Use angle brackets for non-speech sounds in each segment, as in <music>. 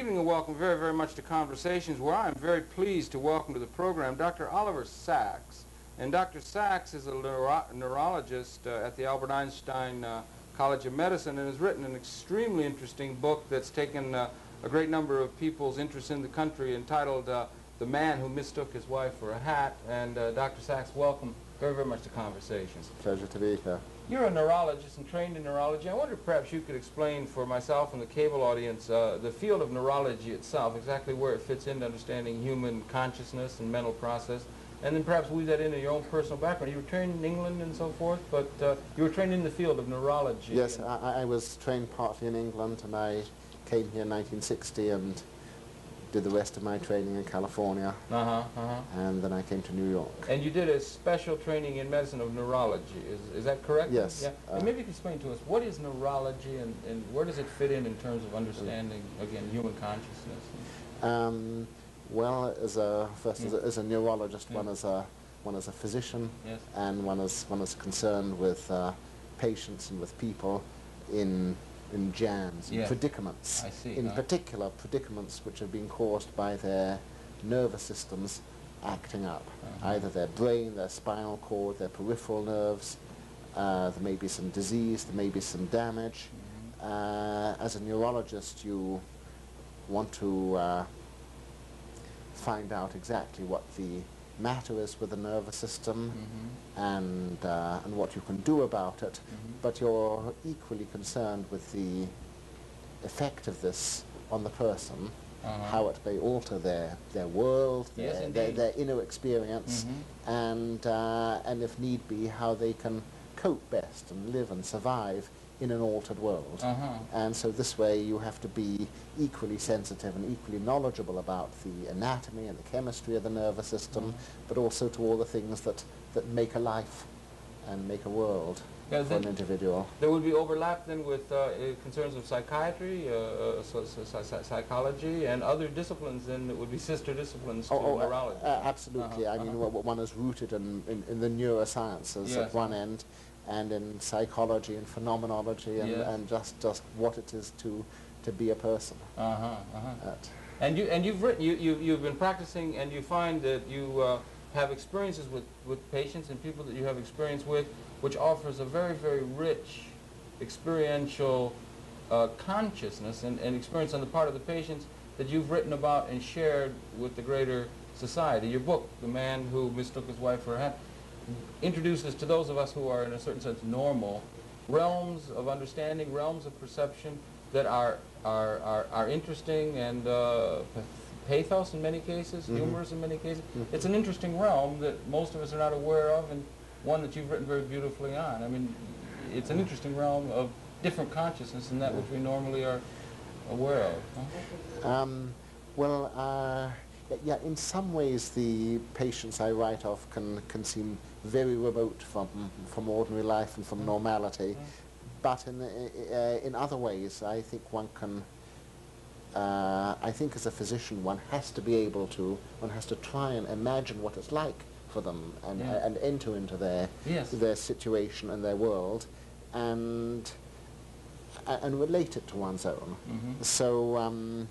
evening and welcome very, very much to Conversations, where I am very pleased to welcome to the program Dr. Oliver Sacks. And Dr. Sacks is a neuro neurologist uh, at the Albert Einstein uh, College of Medicine and has written an extremely interesting book that's taken uh, a great number of people's interest in the country entitled uh, The Man Who Mistook His Wife for a Hat. And uh, Dr. Sacks, welcome very, very much to Conversations. Pleasure to be here. You're a neurologist and trained in neurology. I wonder perhaps you could explain for myself and the cable audience uh, the field of neurology itself, exactly where it fits into understanding human consciousness and mental process, and then perhaps weave that into your own personal background. You were trained in England and so forth, but uh, you were trained in the field of neurology. Yes, I, I was trained partly in England, and I came here in 1960 and did the rest of my training in California, Uh-huh, uh-huh. and then I came to New York. And you did a special training in medicine of neurology. Is, is that correct? Yes. Yeah. Uh, and maybe you can explain to us, what is neurology and, and where does it fit in in terms of understanding, again, human consciousness? Um, well, as a, first as, a, Mm. as a neurologist, Yeah. one as a one as a physician, Yes. and one as one is concerned with uh, patients and with people in in jams, in Yeah. predicaments. See. In Uh, particular, predicaments which have been caused by their nervous systems acting up, Uh-huh. either their brain, their spinal cord, their peripheral nerves. Uh, there may be some disease, there may be some damage. mhm. Uh, as a neurologist, you want to uh, find out exactly what the matter is with the nervous system Mhm. and, uh, and what you can do about it, Mhm. but you're equally concerned with the effect of this on the person, Uh-huh. how it may alter their, their world, Yes, their, their, their inner experience, Mhm. and, uh, and if need be, how they can cope best and live and survive in an altered world. Uh-huh. And so this way you have to be equally sensitive and equally knowledgeable about the anatomy and the chemistry of the nervous system, Mhm. but also to all the things that, that make a life and make a world Yeah, for an individual. There would be overlap then with uh, uh, concerns of psychiatry, uh, uh, so, so, so, psychology, and other disciplines then that would be sister disciplines to uh, neurology. uh, absolutely. Uh-huh, I mean, uh-huh. one is rooted in, in, in the neurosciences Yes. at one end, and in psychology and phenomenology, and, and just, just what it is to, to be a person. Uh-huh, uh-huh. And you and you've written you, you you've been practicing and you find that you uh, have experiences with, with patients and people that you have experience with, which offers a very very rich experiential uh, consciousness and, and experience on the part of the patients that you've written about and shared with the greater society. Your book, The Man Who Mistook His Wife for a Hat, introduces to those of us who are in a certain sense normal realms of understanding, realms of perception that are are, are, are interesting and uh, pathos in many cases, Mhm. humorous in many cases. Mhm. It's an interesting realm that most of us are not aware of and one that you've written very beautifully on. I mean, it's an interesting realm of different consciousness than that which we normally are aware of. huh? Um, well, uh, yeah, in some ways the patients I write of can, can seem very remote from, from ordinary life and from normality. But in, uh, in other ways, I think one can, uh, I think as a physician, one has to be able to, one has to try and imagine what it's like for them and, Yeah. and enter into their, Yes. their situation and their world and, and relate it to one's own. Mhm. So um,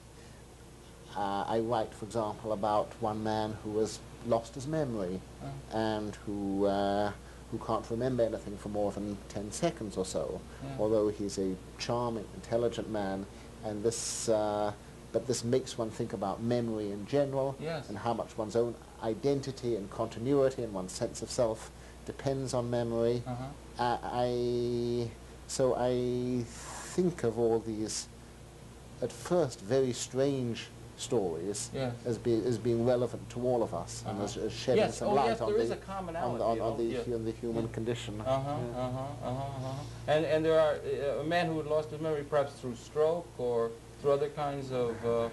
uh, I write, for example, about one man who has lost his memory Uh, and who uh, who can't remember anything for more than 10 seconds or so, Yeah. although he's a charming, intelligent man. And this, uh, but this makes one think about memory in general Yes. and how much one's own identity and continuity and one's sense of self depends on memory. Uh, I so I think of all these at first very strange stories Yes. as, be, as being relevant to all of us and as, Uh-huh. as shedding Yes, some oh, light yes, on, the, on, the, on, on the, yes. on the human Yeah. condition. Uh-huh, Yeah. uh-huh, uh-huh, uh-huh. And, and there are uh, a man who had lost his memory perhaps through stroke or through other kinds of uh,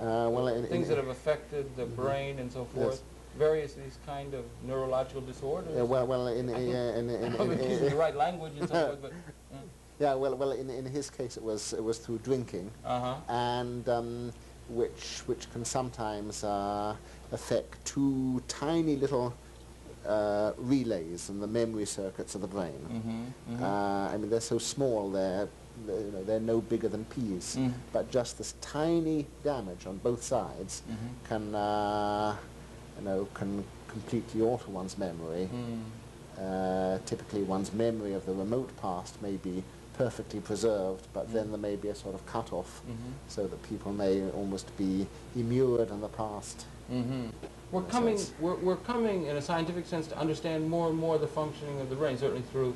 Uh, well, in, things in, that have affected the brain and so forth. Various these kind of neurological disorders. uh, well, well, in, in, in, in, in, in- the right language and so forth, but <laughs> yeah, well, well, in, in his case, it was it was through drinking, uh huh. and um, which which can sometimes uh, affect two tiny little uh, relays in the memory circuits of the brain. Mm-hmm. Uh, I mean, they're so small, they're They're, you know, they're no bigger than peas. Mm. But just this tiny damage on both sides Mhm. can, uh, you know, can completely alter one's memory. Mm. Uh, typically, one's memory of the remote past may be perfectly preserved, but then there may be a sort of cut-off, Mhm. so that people may almost be immured in the past. hmm We're coming, we're, we're coming in a scientific sense to understand more and more the functioning of the brain, certainly through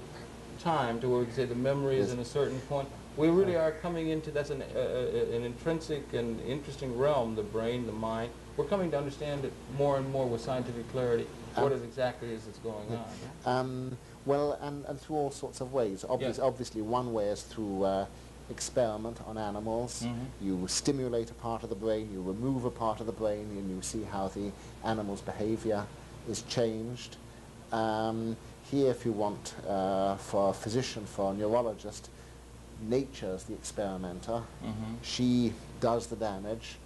time, to where we can say the memory is Yes. in a certain point. We really are coming into, that's an, uh, an intrinsic and interesting realm, the brain, the mind. We're coming to understand it more and more with scientific clarity, what Um, it exactly is that's going on. Um, well, and, and through all sorts of ways. Obvious, Yeah. Obviously, one way is through uh, experiment on animals. Mhm. You stimulate a part of the brain, you remove a part of the brain, and you see how the animal's behavior is changed. Um, here, if you want, uh, for a physician, for a neurologist, nature is the experimenter. Mhm. She does the damage,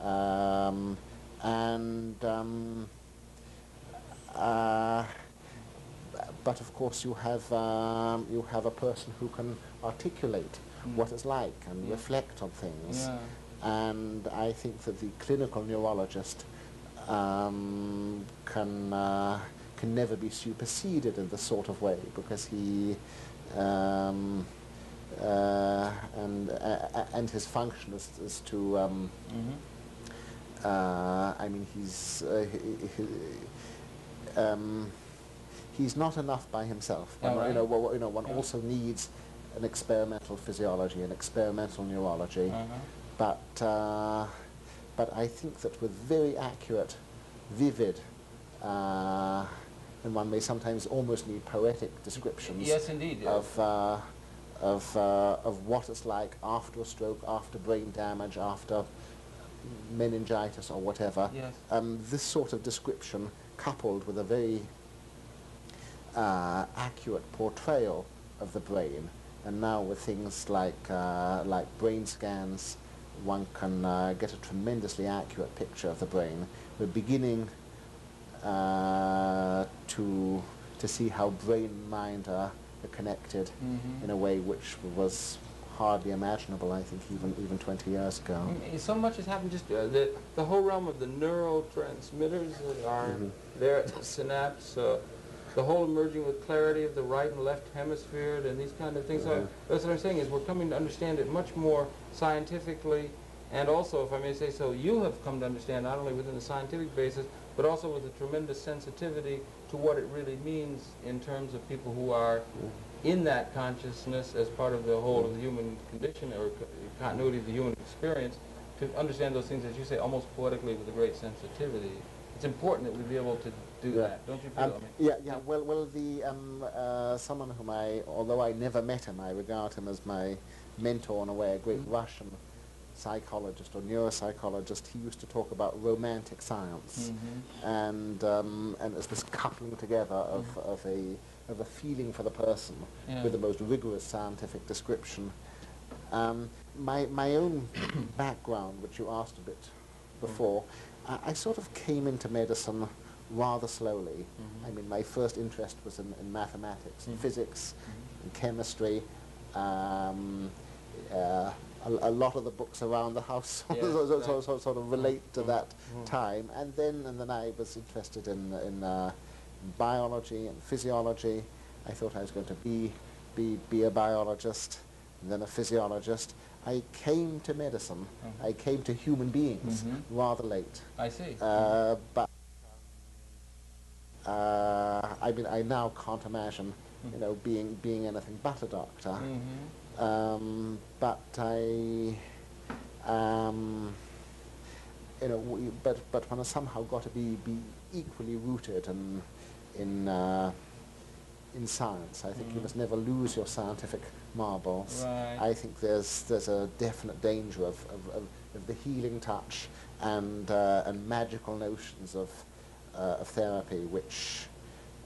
um, and um, uh, but of course you have um, you have a person who can articulate Mm. what it's like and Yeah. reflect on things. Yeah. And I think that the clinical neurologist um, can uh, can never be superseded in this sort of way because he um, uh, and uh, and his function is, is to um, Mhm. uh, I mean he's uh, he, he, um, he's not enough by himself. One- right. You know, well, you know, one Yeah. also needs an experimental physiology, an experimental neurology. Uh-huh. But uh, but I think that with very accurate, vivid, uh, and one may sometimes almost need poetic descriptions Yes, indeed. yeah. of uh, of uh, of what it's like after a stroke, after brain damage, after meningitis or whatever. Yes. Um, this sort of description, coupled with a very uh, accurate portrayal of the brain, and now with things like uh, like brain scans, one can uh, get a tremendously accurate picture of the brain. We're beginning uh, to to see how brain and mind are, are connected Mhm. in a way which was hardly imaginable, I think, even even 20 years ago. Mm, So much has happened. Just uh, the the whole realm of the neurotransmitters that are Mhm. there at the synapse, uh, the whole emerging with clarity of the right and left hemisphere, and these kind of things. So Mhm. that's what I'm saying is we're coming to understand it much more scientifically, and also, if I may say so, you have come to understand not only within the scientific basis, but also with a tremendous sensitivity to what it really means in terms of people who are in that consciousness as part of the whole of the human condition or co- continuity of the human experience to understand those things, as you say, almost poetically with a great sensitivity. It's important that we be able to do Yeah. that, don't you feel? Um, I mean, yeah, yeah. Well, well, the um, uh, someone whom I, although I never met him, I regard him as my mentor in a way. A great Mhm. Russian psychologist or neuropsychologist. He used to talk about romantic science, Mhm. and um, and it's this coupling together of, of a of a feeling for the person Yeah. with the most rigorous scientific description. Um, my my own <coughs> background, which you asked a bit before, I, I sort of came into medicine rather slowly. Mhm. I mean, my first interest was in, in mathematics, and Mhm. physics, Mhm. and chemistry. Um, uh, a, a lot of the books around the house Yes, so, so, so, so sort of relate to Mhm. that Mhm. time. And then and then I was interested in in uh, biology and physiology. I thought I was going to be be be a biologist, and then a physiologist. I came to medicine. Mhm. I came to human beings rather late. I see. Uh, but uh, I mean, I now can't imagine, you know, being being anything but a doctor. Mhm. Um, but I, um, you know, we, but but when I somehow got to be be equally rooted in in uh, in science, I think you Mhm. must never lose your scientific marbles. Right. I think there's there's a definite danger of of, of, of the healing touch and uh, and magical notions of of therapy, which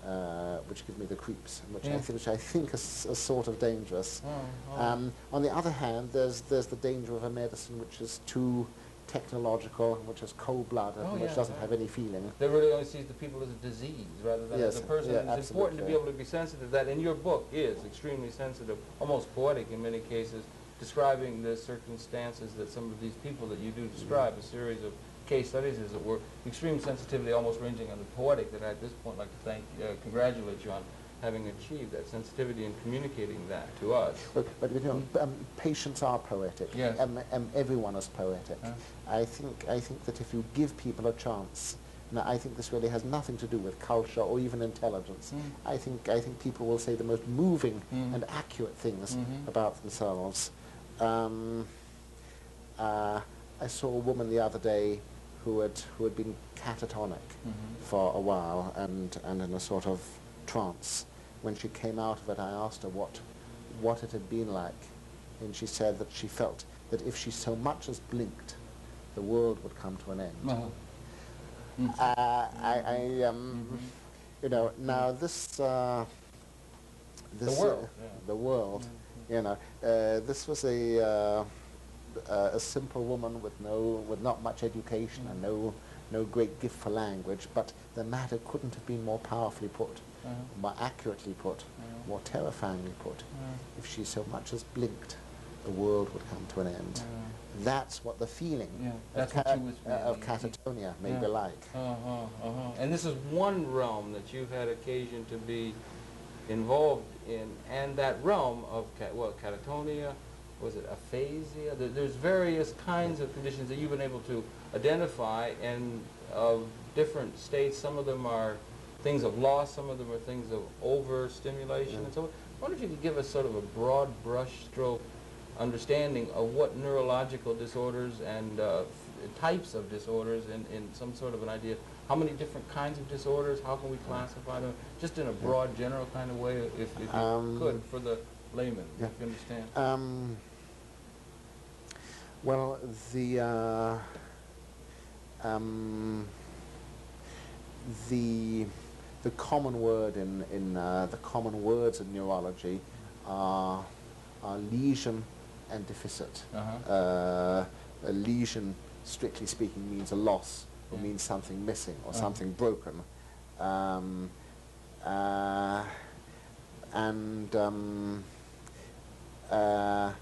uh, which give me the creeps, which I Yeah. think which I think is, is sort of dangerous. Oh, oh. Um, on the other hand, there's there's the danger of a medicine which is too technological, which is cold-blooded, Oh, and which yeah, doesn't have any feeling. That really only sees the people as a disease rather than as a person. yeah, it's important to be able to be sensitive to that. And your book is extremely sensitive, almost poetic in many cases, describing the circumstances that some of these people that you do describe, a series of case studies, as it were, extreme sensitivity almost ranging on the poetic that I at this point like to thank, uh, congratulate you on having achieved that sensitivity and communicating that to us. But, but you know, um, patients are poetic. Yes. Um, um, everyone is poetic. Huh? I think I think that if you give people a chance, now I think this really has nothing to do with culture or even intelligence. Mm. I think I think people will say the most moving Mm. and accurate things Mhm. about themselves. Um, uh, I saw a woman the other day who had who had been catatonic Mhm. for a while and and in a sort of trance. When she came out of it, I asked her what what it had been like, and she said that she felt that if she so much as blinked, the world would come to an end. Uh-huh. Mm. Uh, I, I um, Mhm. you know, now this, uh, this world, uh, yeah. the world, Mhm. you know, uh, this was a uh, uh, a simple woman with no, with not much education and no, no great gift for language, but the matter couldn't have been more powerfully put, Uh-huh. more accurately put, Yeah. more terrifyingly put. Yeah. If she so much as blinked, the world would come to an end. That's what the feeling of, that's what ca- uh, of catatonia may be like. Uh-huh, uh-huh. And this is one realm that you've had occasion to be involved in, and that realm of, ca- what, catatonia, was it aphasia? There, there's various kinds of conditions that you've been able to identify and of different states. Some of them are things of loss, some of them are things of overstimulation, Yeah. and so on. I wonder if you could give us sort of a broad brushstroke understanding of what neurological disorders and uh, types of disorders in, in some sort of an idea. How many different kinds of disorders? How can we classify them? Just in a broad, general kind of way, if, if you Um, could, for the layman, yeah. if you understand. Um, well, the uh, um, the the common word in in uh, the common words in neurology are are lesion and deficit. Uh-huh. Uh, a lesion, strictly speaking, means a loss or means something missing or Uh-huh. something broken. Um, uh, and um, uh,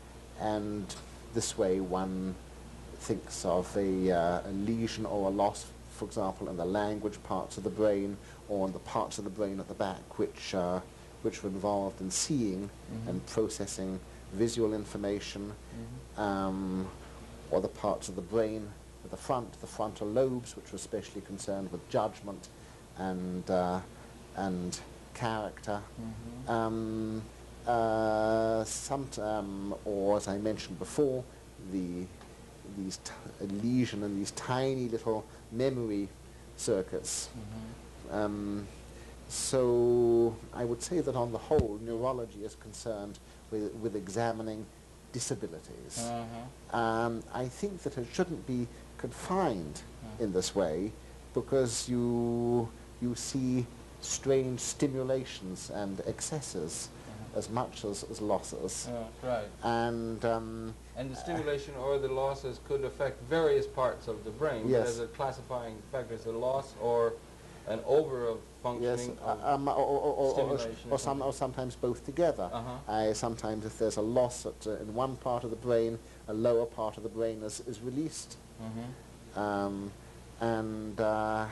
and this way one thinks of a, uh, a lesion or a loss, for example, in the language parts of the brain or in the parts of the brain at the back which, uh, which were involved in seeing Mhm. and processing visual information, Mhm. um, or the parts of the brain at the front, the frontal lobes, which were especially concerned with judgment and, uh, and character. Mhm. Um, uh, some, um, or as I mentioned before, the these lesion and these tiny little memory circuits. Mhm. Um, so I would say that on the whole, neurology is concerned with, with examining disabilities. Uh-huh. Um, I think that it shouldn't be confined Yeah. in this way because you, you see strange stimulations and excesses. As much as, as losses. Yeah, right. And um, And the stimulation or the losses could affect various parts of the brain. Yes. As a classifying factor, is a loss or an over of yes, functioning uh, um, or, or, or, or, or or, some, or sometimes both together. Uh-huh. I, sometimes if there's a loss at, uh, in one part of the brain, a lower part of the brain is, is released. Mhm. Um, and uh,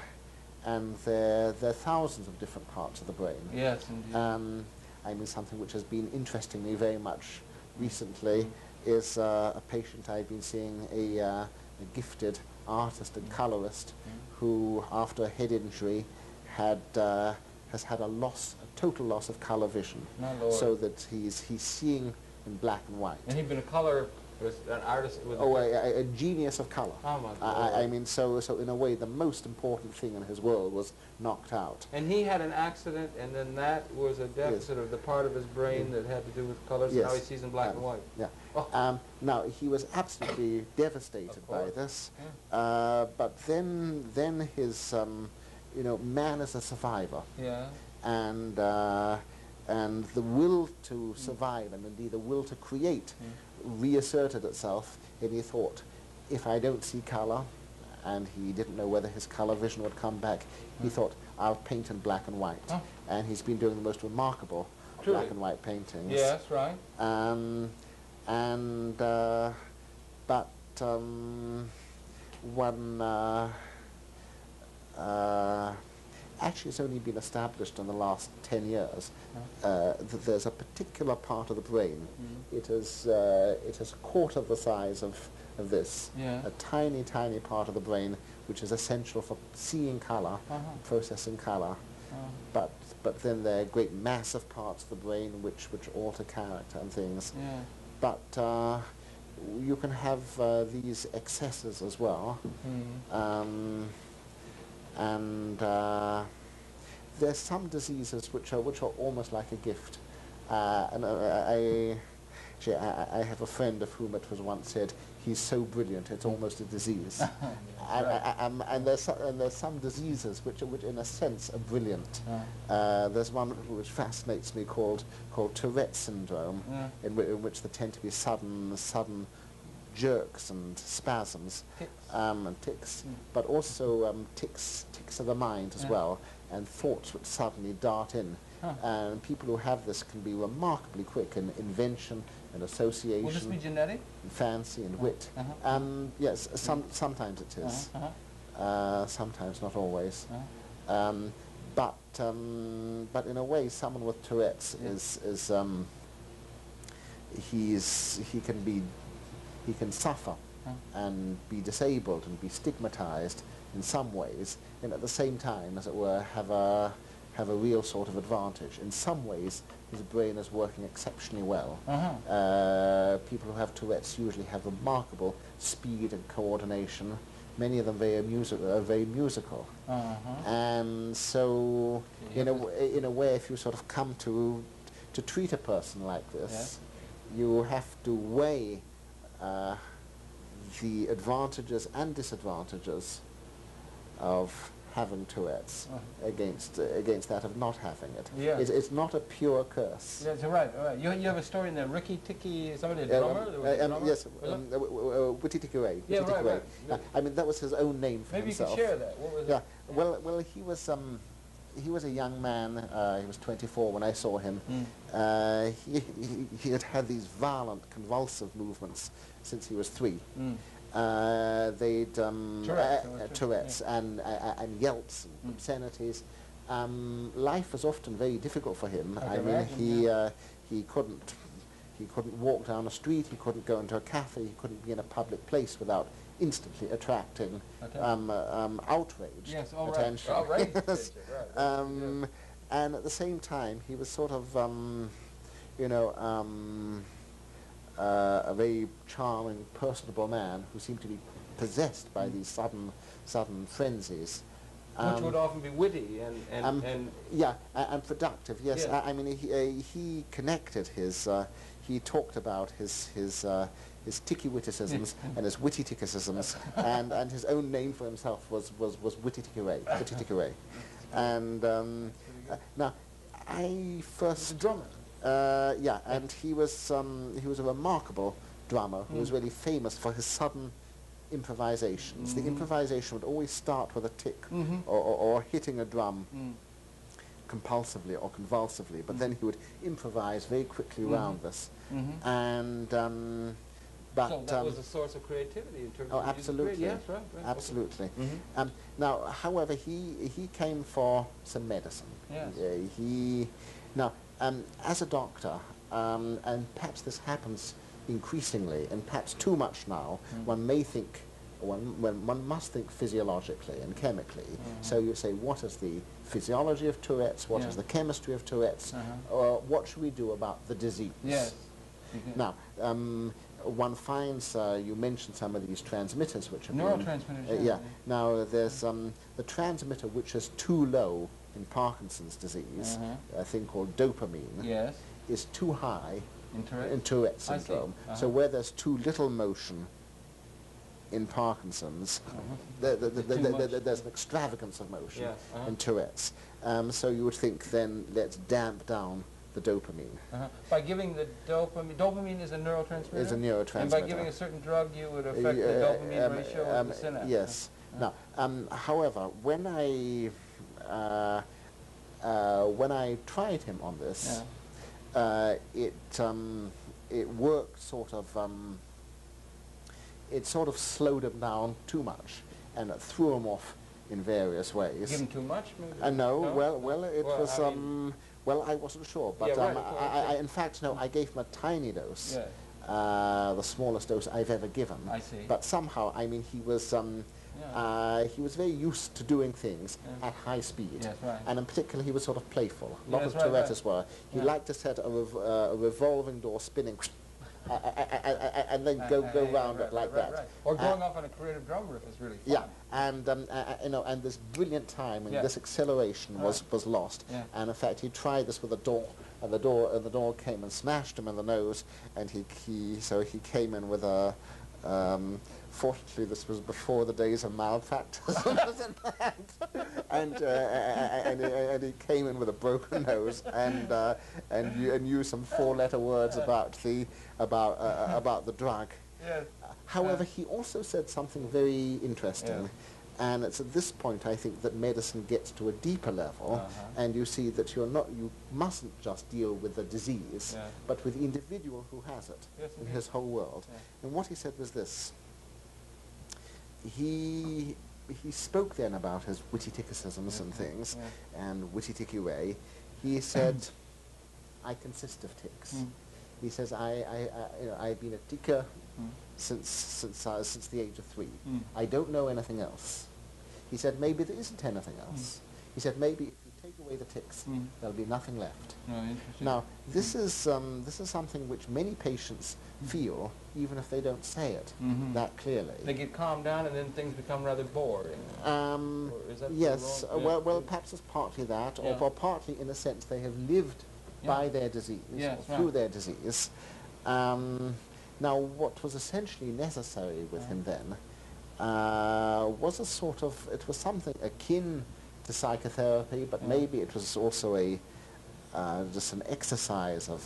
and there, there are thousands of different parts of the brain. Yes, indeed. Um, I mean, something which has been interesting me very much recently is uh, a patient I've been seeing, a, uh, a gifted artist and colorist who, after a head injury, had uh, has had a loss, a total loss of color vision, so that he's he's seeing in black and white. and he'd been a color, an artist with Oh, a, a, a genius of color. Oh, my I, I- I mean, so so in a way, the most important thing in his world was knocked out. And he had an accident, and then that was a deficit of the part of his brain that had to do with colors, and now he sees in black Um, and white. Yeah. Oh. Um, now he was absolutely devastated by this, Yeah. uh, but then then his um, you know man is a survivor, Yeah. and uh, and the will Mm. to survive and indeed the will to create reasserted itself, and he thought, if I don't see colour, and he didn't know whether his colour vision would come back, he Mm. thought, I'll paint in black and white. Oh. And he's been doing the most remarkable Truly. black and white paintings. Yes, right. Um, and, uh, but um, one, uh, uh, actually it's only been established in the last 10 years, uh, that there's a particular part of the brain. Mm. It is, uh, it is a quarter of the size of, of this, Yeah. a tiny, tiny part of the brain which is essential for seeing colour, Uh-huh. processing colour. Uh, But, but then there are great massive parts of the brain which, which alter character and things. yeah. But uh, you can have uh, these excesses as well. Mm. Um, and uh, there's some diseases which are, which are almost like a gift. Uh, and uh, I, actually, I, I have a friend of whom it was once said, he's so brilliant, it's almost a disease. <laughs> and, Right. I- I- um, and, there's some, and there's some diseases which, are, which in a sense, are brilliant. Uh, Uh, there's one which fascinates me called, called Tourette syndrome, yeah. in, in which there tend to be sudden, sudden jerks and spasms Tics. um, and tics, Mm. but also um, tics, tics of the mind as Yeah. well, and thoughts which suddenly dart in. Huh. And people who have this can be remarkably quick in invention and association, Will this be genetic? and fancy and wit. Uh-huh. Um, yes, some, sometimes it is, Uh-huh. uh, sometimes not always. uh-huh. Um, but um, but in a way, someone with Tourette's Yeah. is is um, he's he can be he can suffer and be disabled and be stigmatized in some ways, and at the same time, as it were, have a have a real sort of advantage. In some ways, his brain is working exceptionally well. Uh-huh. Uh, people who have Tourette's usually have remarkable speed and coordination. Many of them very music, are very musical. Uh-huh. And so, You in a, have to- w- in a way, if you sort of come to, to treat a person like this, Yes. you have to weigh uh, the advantages and disadvantages of having Tourette's Uh-huh. against, uh, against that of not having it. Yeah. It's, it's not a pure curse. That's right, right. You, you have a story in there, Ricky Ticky, somebody, a Uh, drummer? um, a uh, um, drummer? yes, Was it? um, uh, uh, Witty Ticky Ray. Yeah, right, right. Uh, I mean, that was his own name for Maybe you himself. could share that. What was Yeah. it? Well, well, he was um, he was a young man. Uh, he was 24 when I saw him. Mm. Uh, he, he, he had had these violent, convulsive movements since he was three. Mm. Uh, they'd um, Tourette's, uh, uh, Tourette, Tourette's and uh, and yelps and Mm. obscenities. Um, life was often very difficult for him. I I mean, imagine, he yeah. uh, he couldn't he couldn't walk down a street. He couldn't go into a cafe. He couldn't be in a public place without instantly attracting Okay. um, uh, um, outrage, Yes, all right. attention. Outrage <laughs> Yes. right, right, Um, And at the same time, he was sort of, um, you know, um, uh, a very charming, personable man who seemed to be possessed by Mm. these sudden, sudden frenzies. Which Um, would often be witty and, and, and yeah, a- and productive. Yes, Yeah. I, I mean he, uh, he connected his. Uh, he talked about his his uh, his ticky witticisms <laughs> and his witty tickicisms, and and his own name for himself was was was witty ticky ray, witty ticky ray, and um, uh, now I first. drummer. Uh, yeah, and he was um, he was a remarkable drummer who was Mm. really famous for his sudden improvisations. The Mhm. improvisation would always start with a tic Mhm. or, or, or hitting a drum Mm. compulsively or convulsively, but Mm. then he would improvise very quickly around this. Mhm. And um, but so that um, was a source of creativity in terms oh, of music absolutely. Yes, right, right. absolutely. Mhm. Um, now, however, he he came for some medicine. Yes. Uh, he now um, as a doctor, um, and perhaps this happens increasingly, and perhaps too much now. Mm. One may think. One, one, one must think physiologically and chemically. Mhm. So you say, what is the physiology of Tourette's? What is Yeah. the chemistry of Tourette's? Uh-huh. Or what should we do about the disease? Yes. You can- Now, um, one finds, uh, you mentioned some of these transmitters which are. Neurotransmitters, uh, yeah. yeah. Now, there's um, the transmitter which is too low in Parkinson's disease, Uh-huh. a thing called dopamine, Yes. is too high in Tourette's I see. syndrome. So Uh-huh. where there's too little motion in Parkinson's, Uh-huh. the, the, the, There's the, too the, much. the- there's an extravagance of motion Yes, uh-huh. in Tourette's. Um, so you would think then let's damp down the dopamine. Uh-huh. By giving the dopamine, dopamine is a neurotransmitter? Is a neurotransmitter. And by giving a certain drug, you would affect the Uh, dopamine um, ratio um, of the synapse? Yes. Uh, Now, um, however, when I uh, uh, when I tried him on this, uh, it um, it worked sort of. Um, it sort of slowed him down too much, and it threw him off in various ways. Give him too much, maybe? Uh, no, well, well, it Well, was. I mean- um, well, I wasn't sure, but Yeah, um, right, of course, I, I, in fact, no, I gave him a tiny dose, Yeah, uh, the smallest dose I've ever given. I see. But somehow, I mean, he was um, Yeah. uh, he was very used to doing things at high speed, Yes, right. and in particular, he was sort of playful. A lot of right, right. Tourette's were. He liked to set a, rev- uh, a revolving door spinning, <sniffs> uh, uh, uh, uh, uh, and then go Uh, go uh, round it like that. Or Uh, going off on a creative drum riff is really fun. yeah, and um, uh, uh, you know, and this brilliant time and this acceleration was Right. was lost. And in fact, he tried this with a door, and the door and the door came and smashed him in the nose, and he he so he came in with a. Um, fortunately, this was before the days of malpractice, <laughs> and, uh, and, he- and he came in with a broken <laughs> nose and uh, and, and used some four-letter words about the about uh, about the drug. Yes. However, he also said something very interesting, and it's at this point I think that medicine gets to a deeper level, Uh-huh. and you see that you're not, you mustn't just deal with the disease, Yeah. but with the individual who has it Yes, in his whole world. Yeah. And what he said was this. He he spoke then about his witty tickicisms and things, Yeah. and witty ticky ray. He said, <clears throat> "I consist of tics." Mm. He says, I, I, I, you know, I've been a ticker Mm. since, since, uh, since the age of three. Mm. I don't know anything else. He said, maybe there isn't anything else. He said, maybe if you take away the tics, Mm. there'll be nothing left. Interesting. Now, this is, um, this is something which many patients feel, even if they don't say it Mhm. that clearly. They get calmed down and then things become rather boring. Um, Or is that yes, uh, well, well, perhaps it's partly that, or, Yeah. or partly in a sense they have lived Yeah. by their disease, Yes, or through right. their disease. Um, now, what was essentially necessary with him then uh, was a sort of, it was something akin to psychotherapy, but Yeah. maybe it was also a, uh, just an exercise of,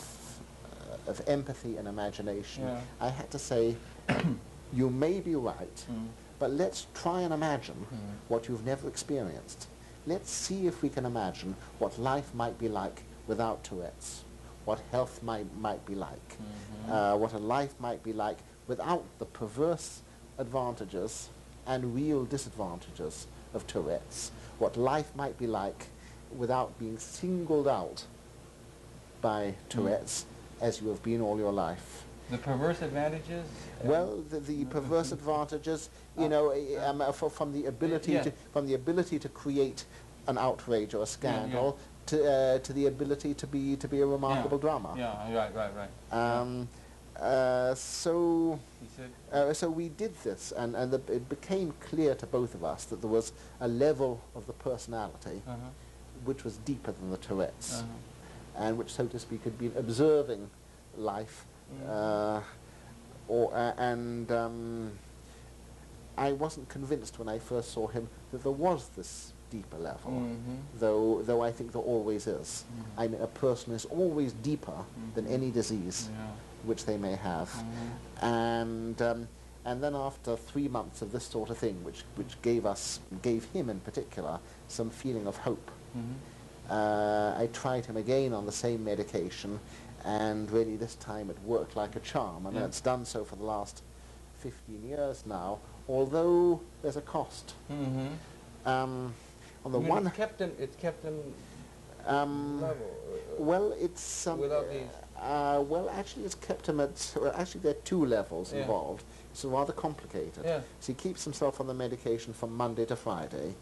of empathy and imagination. Yeah. I had to say, <clears throat> you may be right, Mm. but let's try and imagine Mm. what you've never experienced. Let's see if we can imagine what life might be like without Tourette's, what health might, might be like, Mhm. uh, what a life might be like without the perverse advantages and real disadvantages of Tourette's, what life might be like without being singled out by Tourette's as you have been all your life. The perverse advantages? uh, Well, the, the perverse advantages, you know, eh, um, uh, from the ability yeah. to from the ability to create an outrage or a yeah. scandal to uh, to the ability to be to be a remarkable drama. Yeah, right, right, right. Um, uh, so uh, so we did this, and and the, it became clear to both of us that there was a level of the personality uh-huh, which was deeper than the Tourette's, uh-huh. And which, so to speak, had been observing life, Mm. uh, or uh, and um, I wasn't convinced when I first saw him that there was this deeper level, Mhm. though though I think there always is. Mhm. I mean, a person is always deeper than Mhm. any disease Yeah. which they may have, Mhm. and. Um, and then after three months of this sort of thing, which, which gave us, gave him in particular, some feeling of hope, Mhm. Uh, I tried him again on the same medication, and really this time it worked like a charm, and Yeah. it's done so for the last 15 years now, although there's a cost. Mhm. Um, on the one, It kept him, it kept him um, level. uh, well, it's um, Without these- uh, well, actually, it's kept him at. Well, actually, there are two levels Yeah. involved. It's rather complicated. Yeah. So he keeps himself on the medication from Monday to Friday,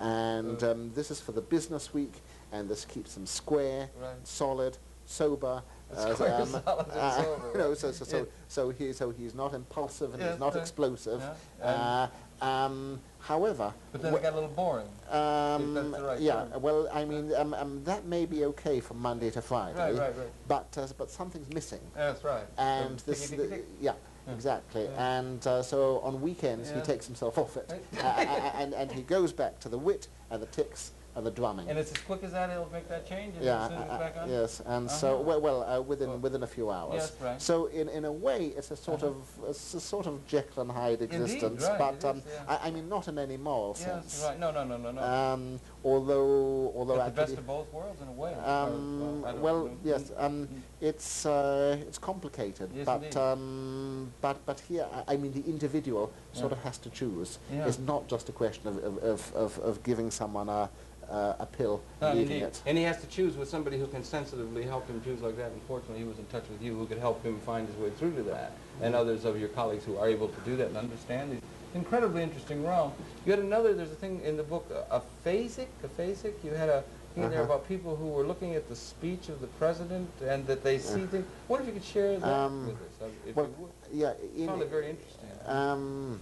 and Uh. um, this is for the business week, and this keeps him square, Right. solid, sober. Square, <laughs> solid, uh, sober, <laughs> you know, so so so, Yeah. so he so he's not impulsive and Yeah, he's not yeah. explosive. Yeah, Uh, um, however, But then it got a little boring. um, right yeah, term. well, I mean, um, um, that may be okay from Monday to Friday, Right, right, right. but uh, but something's missing. That's right. And So, this, ticky, ticky, the- yeah, Yeah. exactly. Yeah. And uh, so on weekends he takes himself off it, uh, and, and he goes back to the wit and the tics the drumming. And it's as quick as that, it'll make that change? yeah, uh, back on? yes, and so Uh-huh. well, well uh, within Well, within a few hours. yes, right. So in in a way, it's a sort Uh-huh. of it's a sort of Jekyll and Hyde existence, Indeed, right, but um, is, yeah. I, I mean not in any moral Yes, sense. right. No, no, no, no, no. Um, although although But the best of both worlds in a way. um, I don't well, yes, um, Mm. it's uh, it's complicated, Yes, but um, but but here, I, I mean, the individual sort Yeah. of has to choose. Yeah. It's not just a question of, of, of, of giving someone a uh, a pill, No, indeed. it. And he has to choose with somebody who can sensitively help him choose like that. Unfortunately, he was in touch with you who could help him find his way through to that, and others of your colleagues who are able to do that and understand these incredibly interesting realm. You had another, there's a thing in the book, uh, aphasic, aphasic, you had a thing in there Uh-huh. about people who were looking at the speech of the president and that they see things. What if you could share that Um, with us, uh, if well. Yeah, in, found it very interesting. Um,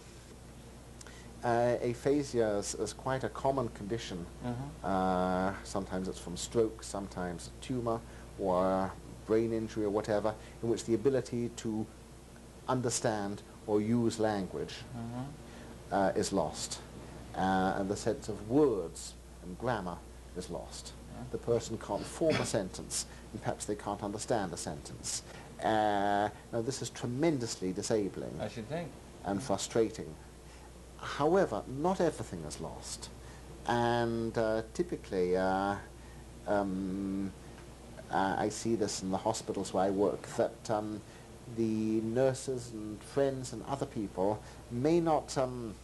uh, aphasia is, is quite a common condition. Uh-huh. Uh, sometimes it's from stroke, sometimes a tumor or brain injury or whatever, in which the ability to understand or use language Uh-huh. uh, is lost. Uh, and the sense of words and grammar is lost. The person can't form a <coughs> sentence, and perhaps they can't understand a sentence. Uh, now this is tremendously disabling I should think. and frustrating. However, not everything is lost. And uh, typically, uh, um, uh, I see this in the hospitals where I work, that um, the nurses and friends and other people may not, um,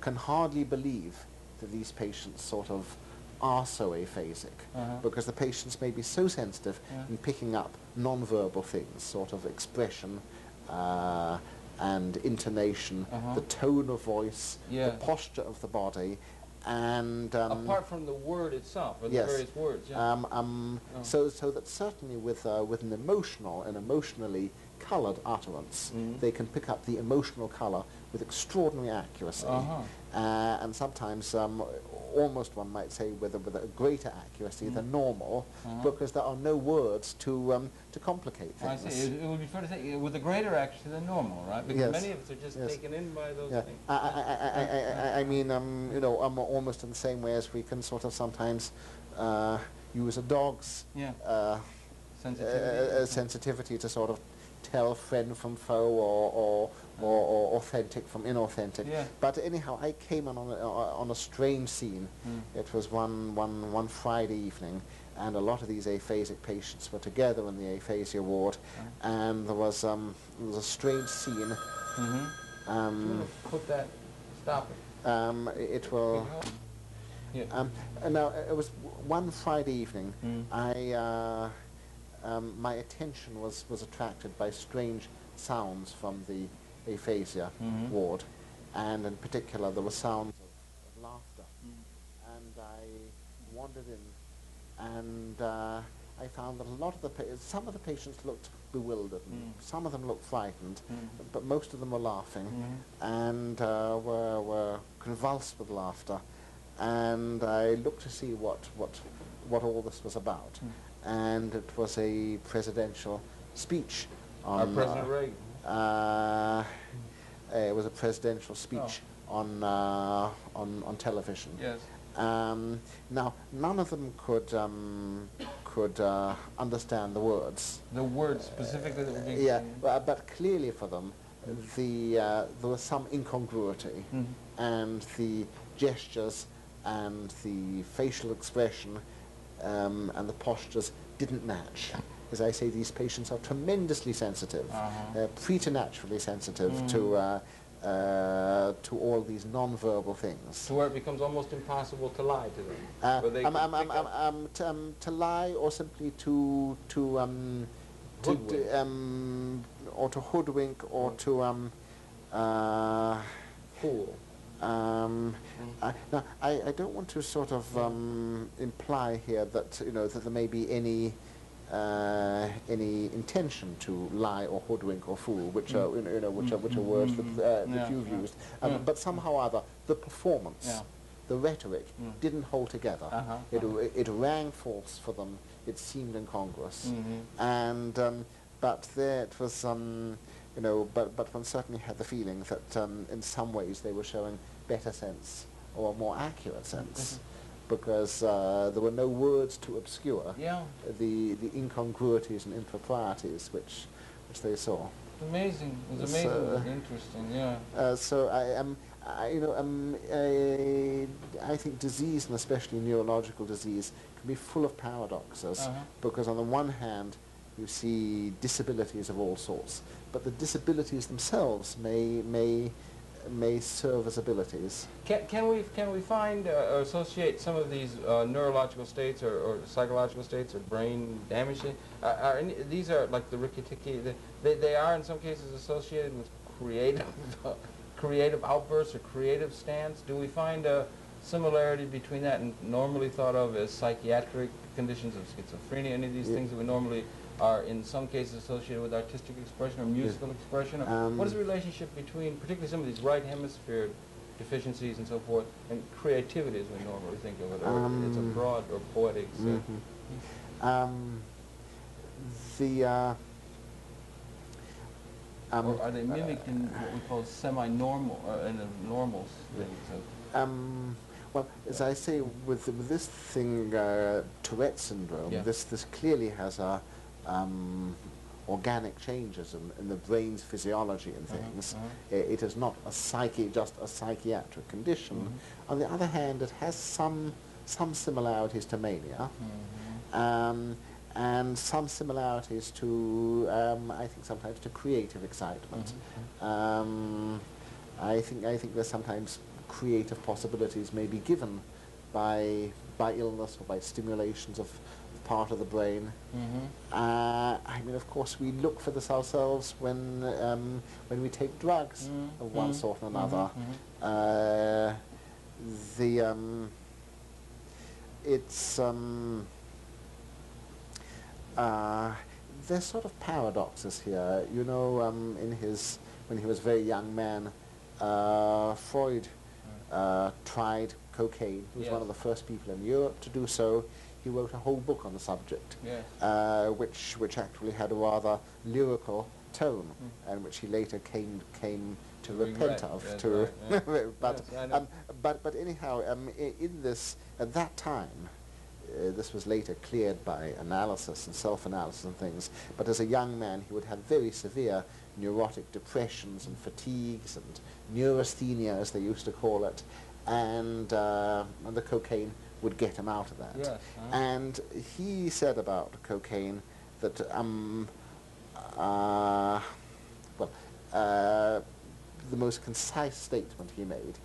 can hardly believe that these patients sort of are so aphasic Uh-huh. because the patients may be so sensitive Yeah. in picking up non-verbal things, sort of expression uh, and intonation, Uh-huh. the tone of voice, Yeah. the posture of the body, and um, Apart from the word itself, or the various words, yeah. um, um, Oh. so so that certainly with uh, with an emotional and emotionally coloured utterance, Mhm. they can pick up the emotional colour with extraordinary accuracy, Uh-huh. Uh, and sometimes um, almost one might say with a, with a greater accuracy than normal, Uh-huh. because there are no words to um, to complicate things. I see. It, it would be fair to say uh, with a greater accuracy than normal, right? Because Yes. many of us are just Yes. taken in by those Yeah, things. I, I, I, I, I, I mean, um, you know, um, almost in the same way as we can sort of sometimes uh, use a dog's Yeah. uh, Sensitivity. uh, uh, sensitivity to sort of tell friend from foe or, or authentic from inauthentic. Yeah. But anyhow, I came on, on, a, on a strange scene. Mm. It was one, one, one Friday evening, and a lot of these aphasic patients were together in the aphasia ward, Uh. and there was, um, there was a strange scene. Mm-hmm. Um, put that, stop it. um, it will. Yeah. Um, uh, now, uh, it was one Friday evening. Mm. I, uh, um, my attention was, was attracted by strange sounds from the aphasia Mhm. ward, and in particular there were sounds of, of laughter. Mm. And I wandered in, and uh, I found that a lot of the pa- some of the patients looked bewildered, and Mm. some of them looked frightened, Mm. but most of them were laughing Mhm. and uh, were, were convulsed with laughter. And I looked to see what, what, what all this was about. Mm. And it was a presidential speech Our on... President uh, Reagan. Uh, it was a presidential speech on, uh, on, on television. Yes. Um, now, none of them could, um, could uh, understand the words. The words specifically that were being Yeah, but, but clearly for them, the, uh, there was some incongruity, Mhm. and the gestures and the facial expression um, and the postures didn't match. As I say, these patients are tremendously sensitive, Uh-huh. They're preternaturally sensitive Mm. to, uh, uh, to all these non-verbal things. To where it becomes almost impossible to lie to them. Uh, um, um, um, to, um, to lie or simply to to um, to um, or to hoodwink or Mm. to um, uh, Fool. um, Mm. I, now I, I don't want to sort of um, imply here that you know that there may be any uh, any intention to lie or hoodwink or fool, which Mm. are you know, you know which are which are Mm, words mm, that, uh, mm. that you've yeah. used, um, Yeah. but somehow or other the performance, Yeah. the rhetoric Mm. didn't hold together. Uh-huh, It, uh-huh. it rang false for them. It seemed incongruous, Mhm. and um, but there it was. Um, you know, but but one certainly had the feeling that um, in some ways they were showing better sense or more accurate sense. Because uh, there were no words to obscure Yeah, the, the incongruities and improprieties which, which they saw. amazing. It's It's, amazing. uh, Interesting. Yeah. Uh, so I am, I, you know, um, I, I think disease, and especially neurological disease, can be full of paradoxes Uh-huh. because on the one hand you see disabilities of all sorts, but the disabilities themselves may, may, may serve as abilities. Can, can we can we find uh, or associate some of these uh, neurological states or, or psychological states or brain damage? Uh, are any, these are like the rikki-tikki. the- They, they are in some cases associated with creative <laughs> creative outbursts or creative stance. Do we find a similarity between that and normally thought of as psychiatric conditions of schizophrenia? Any of these Yeah. things that we normally are in some cases associated with artistic expression or musical expression? Or Um, what is the relationship between particularly some of these right hemisphere deficiencies and so forth, and creativity as we normally think of it, or it's a Um, broad or poetic sense. mhm. Um, the uh, um, or are they mimicked in what we call semi-normal, or in a normal state? So, Um, well, as I say, with, with this thing, uh, Tourette syndrome, Yeah. this, this clearly has a, um, organic changes in, in the brain's physiology and Uh-huh, things. uh-huh. I- it is not a psyche, just a psychiatric condition. Mhm. On the other hand, it has some, some similarities to mania. Mhm. Um, and some similarities to, um, I think sometimes to creative excitement. Mhm, Um, I think I think there's sometimes creative possibilities may be given by by illness or by stimulations of part of the brain. Mhm. Uh, I mean, of course, we look for this ourselves when um, when we take drugs Mhm, of one sort or mhm, another. mhm. Uh, the um, it's um, uh, there's sort of paradoxes here. You know, um, in his when he was a very young man, uh, Freud uh, tried cocaine. He was one of the first people in Europe to do so. He wrote a whole book on the subject, Yes. uh, which which actually had a rather lyrical tone, Mm. and which he later came came to To repent regret, of. yes, to right, <laughs> yeah. but Yes, um, but but anyhow, um, i- in this at that time. Uh, this was later cleared by analysis and self-analysis and things. But as a young man, he would have very severe neurotic depressions and fatigues and neurasthenia, as they used to call it, and, uh, and the cocaine would get him out of that. Yes, uh-huh. And he said about cocaine that, um, uh, well, uh, the most concise statement he made.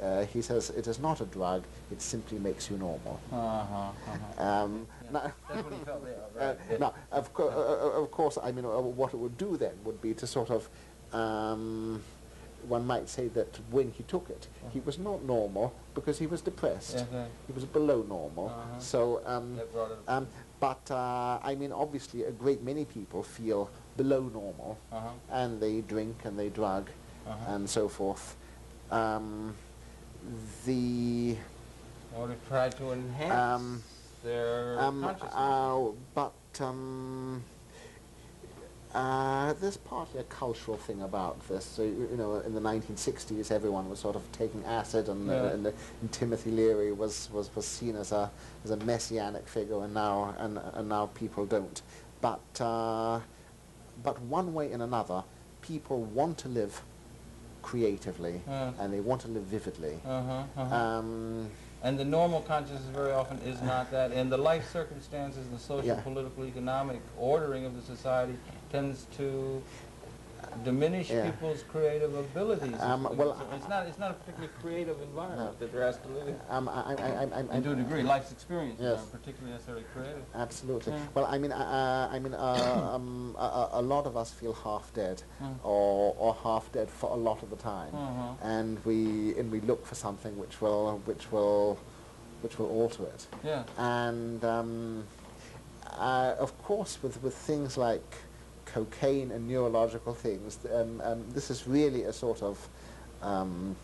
Uh, he says, it is not a drug, it simply makes you normal. Uh-huh, uh-huh. Um, Yeah, now- That's what he felt, yeah, <laughs> right. yeah. now, of, co- uh, uh, of course, I mean, uh, what it would do then would be to sort of, um, one might say that when he took it, he was not normal because he was depressed. Yes, right. He was below normal. Uh-huh. So, um, That brought it- um, but uh, I mean, obviously, a great many people feel below normal, Uh-huh. and they drink and they drug Uh-huh. and so forth. Um, the Or to try to enhance Um, their Um, consciousness. uh, but um, uh, there's partly a cultural thing about this. So, you, know, in the 1960s, everyone was sort of taking acid, and, uh, and, the, and Timothy Leary was, was, was seen as a as a messianic figure, and now and, and now people don't. But uh, but one way and another, people want to live creatively, Yeah. and they want to live vividly. uh-huh, uh-huh. Um, and the normal consciousness very often is not that. And the life circumstances, the social, Yeah. political, economic ordering of the society tends to diminish Yeah. people's creative abilities. Um, It's- well, it's not. It's not a particularly creative environment that they're asked to live in. um, I, I, I, I, to a degree, life's experience Yes. aren't particularly necessarily creative. Absolutely. Yeah. Well, I mean, uh, I mean, uh, <coughs> um, a- a, lot of us feel half dead, Mm. or or half dead for a lot of the time, Mhm. and we and we look for something which will which will which will alter it. Yeah. And um, uh, of course, with with things like cocaine and neurological things, um, um, this is really a sort of um,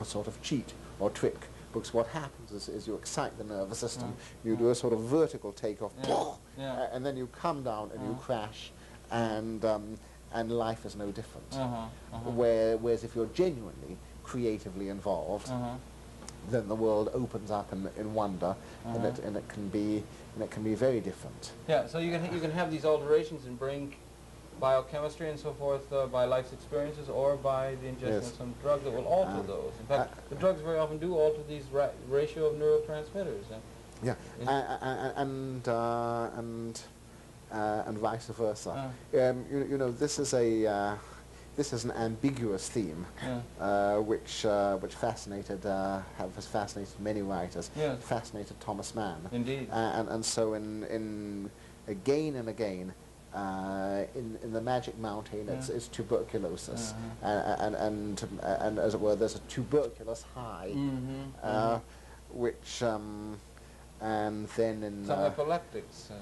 a sort of cheat or trick. Because what happens is, is you excite the nervous system, Mm. you do a sort of vertical takeoff, Yeah. Yeah. and then you come down and you Uh-huh. crash, and um, and life is no different. Uh-huh. Uh-huh. Where, whereas if you're genuinely creatively involved, Uh-huh. Then the world opens up in, in wonder, and Uh-huh. it and it can be and it can be very different. Yeah, so you can, you can have these alterations and bring biochemistry and so forth uh, by life's experiences or by the ingestion Yes. of some drug that will alter Uh, those. In fact, uh, the drugs very often do alter these ra ratio of neurotransmitters. uh, Yeah, uh, uh, and uh, and uh, and vice versa. Uh. Um, you, you know, this is a uh, this is an ambiguous theme, Yeah. uh, which uh, which fascinated uh, have, has fascinated many writers. Yes. Fascinated Thomas Mann. Indeed. Uh, and and so in in again and again. Uh, in, in the Magic Mountain, it's, Yeah. it's tuberculosis, Uh-huh. uh, and, and and as it were, there's a tuberculous high, Mm-hmm. uh, which um, and then in some epileptics. Uh,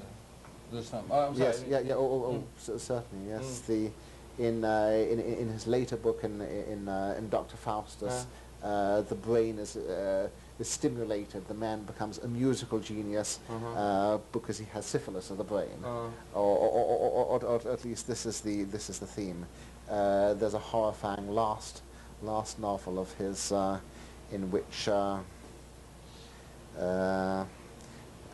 there's some. Oh, yes, yeah, yeah, oh, oh, oh Mm. cer- certainly, yes. Mm. The in, uh, in in his later book in in uh, in Doctor Faustus, uh, the brain is uh, is stimulated. The man becomes a musical genius Uh-huh. uh, because he has syphilis of the brain, Uh, or, or, or, or, at least this is the this is the theme. Uh, there's a horrifying last last novel of his uh, in which. Uh, uh,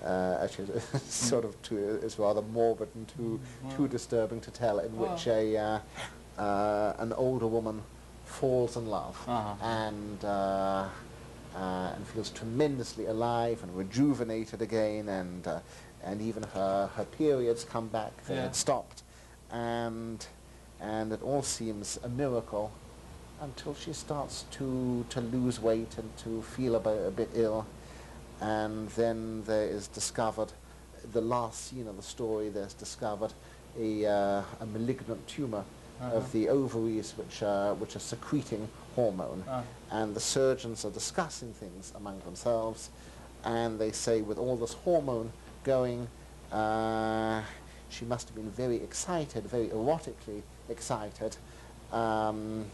uh, actually, it's <laughs> sort of too, it's rather morbid and too too disturbing to tell. In which a uh, uh, an older woman falls in love Uh-huh. and uh, uh, and feels tremendously alive and rejuvenated again, and uh, and even her her periods come back. They Yeah. had stopped, and and it all seems a miracle until she starts to to lose weight and to feel a, bit- a bit ill, and then there is discovered the last scene of the story. There's discovered a uh, a malignant tumor Uh-huh. of the ovaries, which are which are secreting hormone, uh, and the surgeons are discussing things among themselves, and they say with all this hormone going, uh, she must have been very excited, very erotically excited. Um,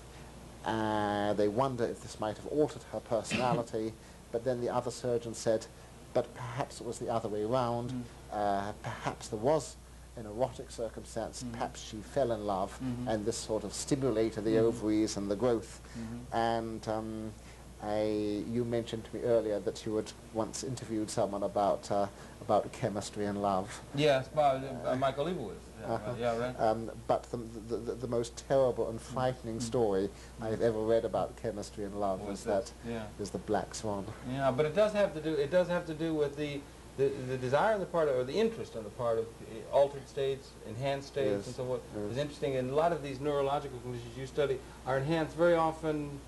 uh, they wonder if this might have altered her <coughs> personality, but then the other surgeon said, but perhaps it was the other way around. Mm. Uh, perhaps there was an erotic circumstance. Mhm. Perhaps she fell in love, Mhm. and this sort of stimulated the Mhm. ovaries and the growth. mhm. And um, I, you mentioned to me earlier that you had once interviewed someone about uh, about chemistry and love. Yes, by, uh, Michael Liebowitz. Uh-huh. yeah, right. Um, but the, the, the, the most terrible and frightening Mm. story I've ever read about chemistry and love was that? Yeah. is the black swan. Yeah, but it does have to do. It does have to do with the the, the desire on the part of, or the interest on the part of uh, altered states, enhanced states, Yes, and so forth. yes. It's interesting, and a lot of these neurological conditions you study are enhanced very often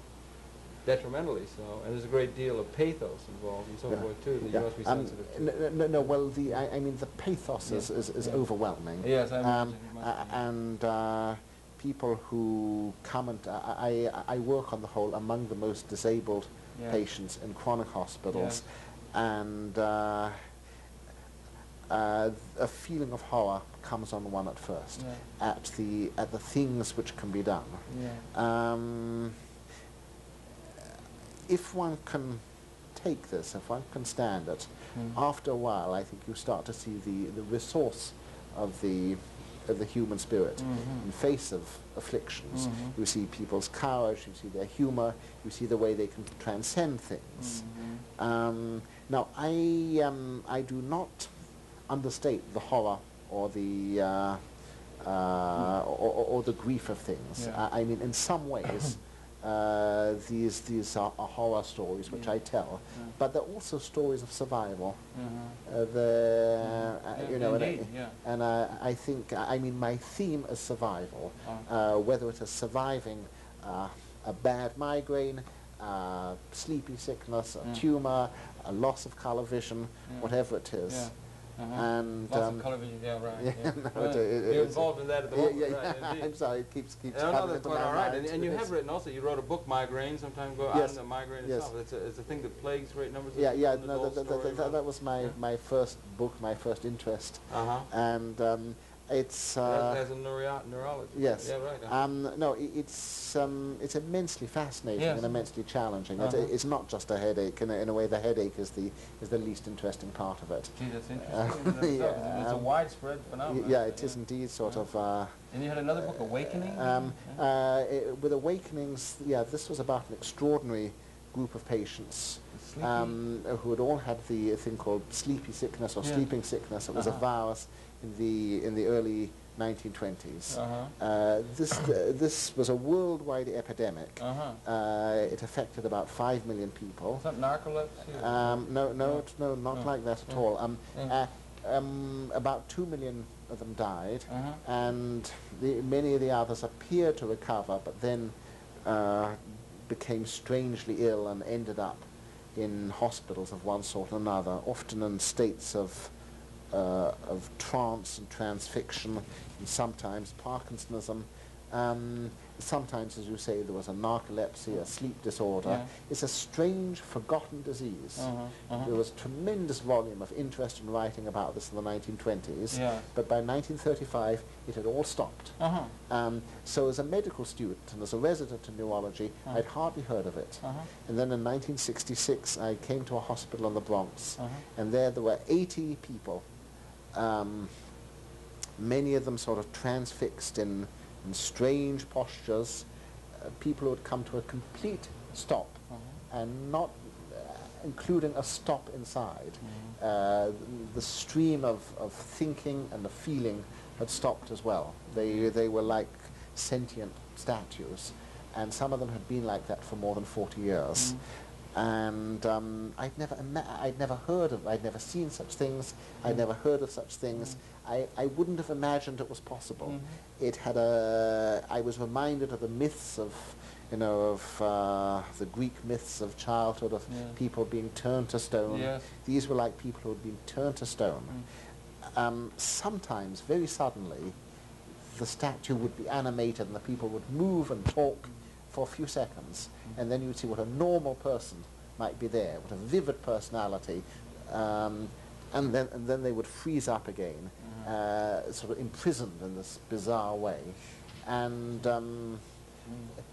detrimentally. So, and there's a great deal of pathos involved and so Yeah. forth too that Yeah. you must be Um, sensitive to. no, no, well, the I, I mean the pathos is, Yeah. is, is Yeah. overwhelming. Yes, I Um, imagine it must uh, and uh, people who come and I, I, I work on the whole among the most disabled patients in chronic hospitals, and uh, uh, a feeling of horror comes on one at first Yeah. at the at the things which can be done. Yeah. Um, if one can take this, if one can stand it, Mm. after a while, I think you start to see the, the resource of the of the human spirit Mhm. in face of afflictions. Mhm. You see people's courage, you see their humor, you see the way they can transcend things. Mhm. Um, now, I um, I do not understate the horror or the uh, uh, or, or, or the grief of things. Yeah. I, I mean, in some ways, <coughs> uh, these these are, are horror stories which Yeah. I tell, Yeah. but they're also stories of survival. Uh-huh. Uh, the uh, Yeah, you know, and I- yeah. and uh, I think I mean my theme is survival, Uh. uh, whether it is surviving uh, a bad migraine, uh, sleepy sickness, a Yeah. tumor, a loss of color vision, Yeah. whatever it is. Yeah. Uh-huh. And Lots um, of television, yeah, right. yeah, Yeah, no, Well, it- it- You're involved in that at the moment, yeah, right? yeah, indeed. <laughs> I'm sorry, it keeps keeps No, no, coming that's into quite my all right. mind. And, and you have written also, you wrote a book, Migraine, some time ago, Yes. on the migraine Yes. itself. It's a, it's a thing that plagues great numbers of Yeah, people. yeah. and No, that, that, that, that, was my Yeah. my first book, my first interest, Uh-huh. and um, it's. Uh, as a neuro- neurologist. Yes. Yeah, right. uh-huh. Um, no, i it's um, it's immensely fascinating Yes. and immensely challenging. Uh-huh. it's not just a headache. In a, in a way, the headache is the is the least interesting part of it. Gee, that's interesting. Uh, isn't? <laughs> It's a- It's um, widespread phenomenon. yeah, it is indeed sort Yeah. of. Uh, And you had another book, Awakening? um, Yeah. uh, i with awakenings, yeah, this was about an extraordinary group of patients um, who had all had the thing called sleepy sickness or Yeah. sleeping sickness. It was Uh-huh. a virus in the in the early 1920s. Uh-huh. Uh, this uh, this was a worldwide epidemic. Uh-huh. Uh, it affected about five million people. Is that narcolepsy? Um, no, no, No. no, not No. like that at all. Um, uh, um, about two million of them died, Uh-huh. and the, many of the others appeared to recover, but then uh, became strangely ill and ended up in hospitals of one sort or another, often in states of uh, of trance and transfixion, and sometimes Parkinsonism. Um, sometimes, as you say, there was a narcolepsy, a sleep disorder. Yeah. It's a strange, forgotten disease. Uh-huh. Uh-huh. There was tremendous volume of interest in writing about this in the 1920s, Yeah. but by 1935 it had all stopped. Uh-huh. Um, so as a medical student and as a resident in neurology, Uh-huh. I'd hardly heard of it. Uh-huh. And then in 1966 I came to a hospital in the Bronx, Uh-huh. and there there were 80 people, um, many of them sort of transfixed in, in strange postures, uh, people who had come to a complete stop Uh-huh. and not uh, including a stop inside. Mhm. Uh, the stream of, of thinking and the feeling had stopped as well. They, they were like sentient statues, and some of them had been like that for more than 40 years. Mhm. And um, I'd never ima- I'd never heard of, I'd never seen such things, I'd Mm. never heard of such things. Mm. I, I wouldn't have imagined it was possible. Mhm. It had a, I was reminded of the myths of, you know, of uh, the Greek myths of childhood, of Yeah. people being turned to stone. Yes. These were like people who had been turned to stone. Mm. Um, sometimes, very suddenly, the statue would be animated and the people would move and talk for a few seconds, and then you'd see what a normal person might be there, what a vivid personality, um, and then and then they would freeze up again, Mhm. uh, sort of imprisoned in this bizarre way, and um, Mm.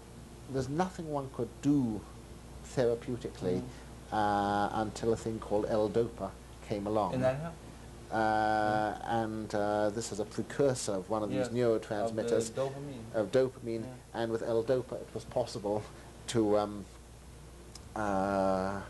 there's nothing one could do therapeutically Mm. uh, until a thing called L-DOPA came along. And? Uh, and uh, this is a precursor of one of Yes, these neurotransmitters Of the dopamine. of dopamine, Yeah. and with L-DOPA it was possible to um, uh,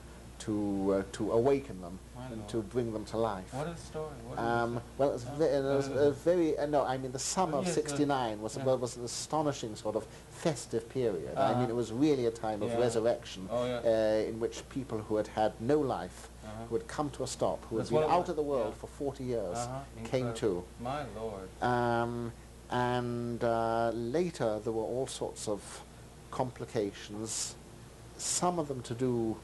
to uh, to awaken them My and Lord. to bring them to life. What is the story? What Um, well, it was, Uh, ve- it was uh, a very uh, no. I mean, the summer Oh, of yes, uh, '69 was yeah. was an astonishing sort of festive period. I mean, Uh-huh. it was really a time of Yeah. resurrection, Oh, uh, in which people who had had no life, Uh-huh. who had come to a stop, who That's had been out of the world yeah. for 40 years, Uh-huh. came to. My Lord. Um, and uh, later there were all sorts of complications, some of them to do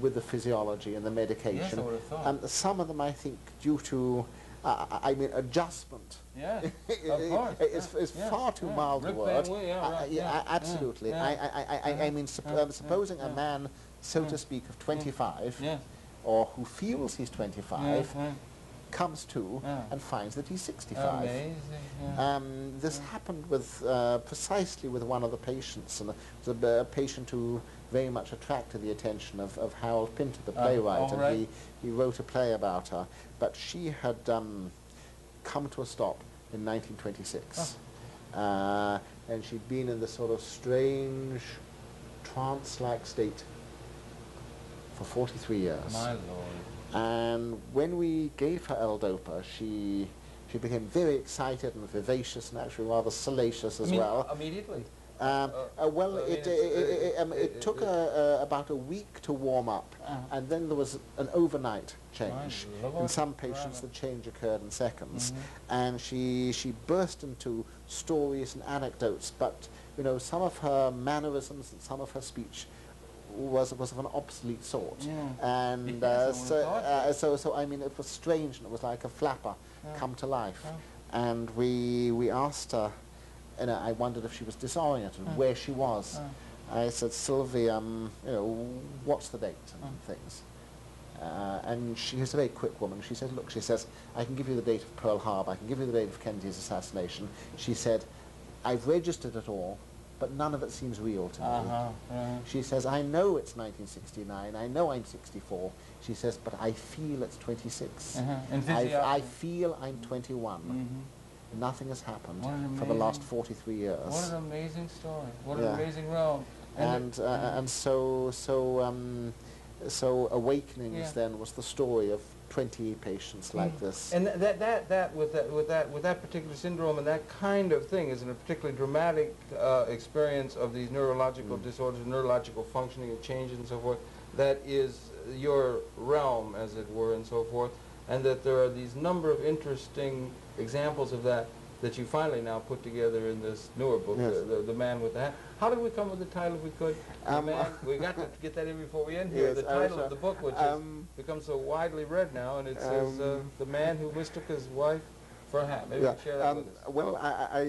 with the physiology and the medication. Yes, I would have thought. Um, some of them, I think, due to, uh, I mean, adjustment. Yes, <laughs> of course. It's, yeah, it's yeah, far too yeah. mild a word. Yeah, Uh, right, yeah, yeah, absolutely. I, I, I, I, uh-huh, mean, sup- uh, um, supposing yeah. a man, so Yeah. to speak, of 25, Yes. Or who feels he's 25, yeah, comes to Yeah. and finds that he's 65. Amazing. Yeah. Um, this Yeah. happened with uh, precisely with one of the patients, and it was a, a patient who very much attracted the attention of, of Harold Pinter, the Uh, playwright, oh, and he, he wrote a play about her. But she had um, come to a stop in 1926, uh, and she'd been in this sort of strange, trance-like state for 43 years. My Lord. And when we gave her L-DOPA, she she became very excited and vivacious and actually rather salacious as well. Immediately. Um, uh, uh, well, I mean, it, it, it, um, it took uh, about a week to warm up, Uh-huh. and then there was an overnight change. In some patients, the change occurred in seconds, Mhm. and she she burst into stories and anecdotes. But you know, some of her mannerisms and some of her speech was was of an obsolete sort. Yeah. And uh, so, uh, so, so I mean, it was strange, and it was like a flapper Yeah. come to life. Yeah. And we we asked her, and I wondered if she was disoriented, where she was. I said, Sylvie, um, you know, what's the date and Mm. things. Uh, and she is a very quick woman. She said, look, she says, I can give you the date of Pearl Harbor, I can give you the date of Kennedy's assassination. She said, I've registered it all, but none of it seems real to me. Uh-huh. uh She says, I know it's 1969, I know I'm 64. She says, but I feel it's 26. Uh-huh. I, I feel I'm 21. Mhm. Nothing has happened an for the last 43 years. What an amazing story. What Yeah. an amazing realm. And and uh, mm. and so so um, so awakenings Yeah. then was the story of 20 patients like Mm. this. And th- that, that, that, with that, with that, with that particular syndrome and that kind of thing is in a particularly dramatic uh, experience of these neurological Mm. disorders, neurological functioning and changes and so forth, that is your realm, as it were, and so forth, and that there are these number of interesting examples of that that you finally now put together in this newer book, Yes. the, the, the Man with the Hat. How did we come with the title, if we could? Um, Man, <laughs> we got to get that in before we end here. Yes, the title of the book, which has um, become so widely read now, and it says uh, Um, the man who mistook his wife for a hat. Maybe Yeah, can share that um, with us. well, I, I,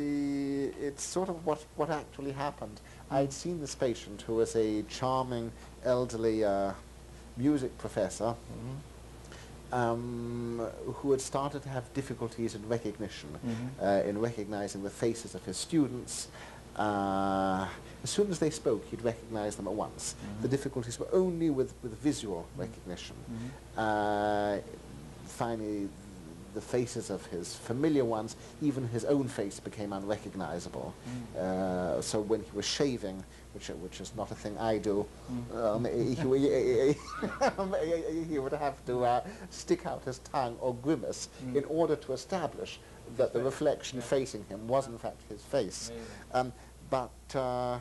it's sort of what, what actually happened. Mm. I'd seen this patient who was a charming, elderly uh, music professor Mhm. Um, who had started to have difficulties in recognition, Mhm. uh, in recognizing the faces of his students. Uh, as soon as they spoke, he'd recognize them at once. The Mhm. difficulties were only with, with visual recognition. Mhm. Uh, finally, the faces of his familiar ones, even his own face became unrecognizable. Mm. Uh, so when he was shaving, which, which is not a thing I do, Mm. um, <laughs> he, he- would have to uh, stick out his tongue or grimace Mm. in order to establish that the reflection yeah. facing him was in fact his face. Um, but uh,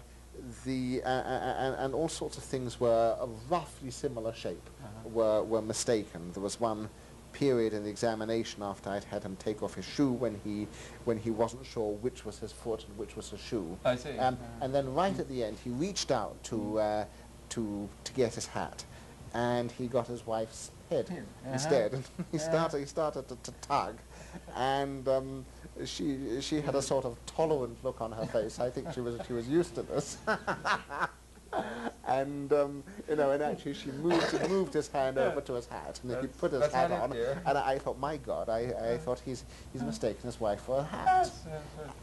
the uh, uh, and, and all sorts of things were of roughly similar shape Uh-huh. were were mistaken. There was one period in the examination after I'd had him take off his shoe when he when he wasn't sure which was his foot and which was his shoe. I see. Um, Uh-huh. and then right at the end, he reached out to uh, to to get his hat, and he got his wife's head Head, uh-huh. instead. And <laughs> he Yeah. started he started to, to tug, and um, she she had a sort of tolerant look on her face. I think she was she was used to this. <laughs> <laughs> And um, you know, and actually, she moved moved his hand over to his hat, and he put his hat on. dear. And I thought, my God, I, I thought he's he's mistaken his wife for a hat.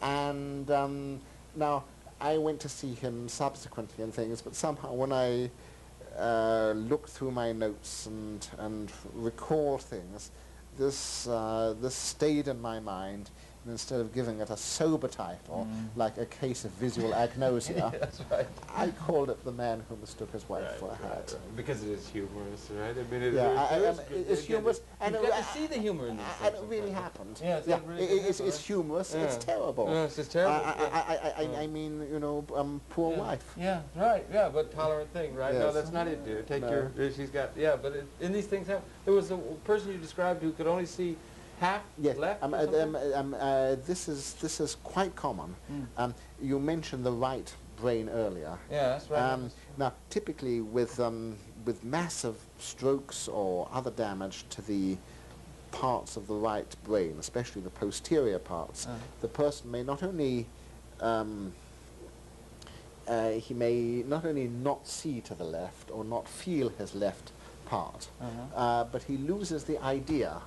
And um, now I went to see him subsequently and things, but somehow when I uh, look through my notes and and recall things, this uh, this stayed in my mind. And instead of giving it a sober title, Mm. like a case of visual agnosia, <laughs> That's right. I called it the man who mistook his wife Right, for a right, hat. Because it is humorous, right? I mean, it, Yeah, I, I, it I, is good. it's humorous, and You've got to see the humor in this. and it really happened. Yeah, it's yeah, really it- it's, it's humorous. It's terrible. Yes, it's terrible. I, I. I, I, Yeah. Mean, you know, um, poor yeah. wife. Yeah, right. Yeah, but tolerant thing, right? No, that's not it, dear. Take No. your. She's got. Yeah, but it, and these things happen. There was a person you described who could only see half Yes, left. um, uh, um, um, uh, this is this is quite common. Mm. You mentioned the right brain earlier. yeah, that's right. Um, now, typically with um, with massive strokes or other damage to the parts of the right brain, especially the posterior parts, Uh. the person may not only um, uh, he may not only not see to the left or not feel his left part, Uh-huh. uh, but he loses the idea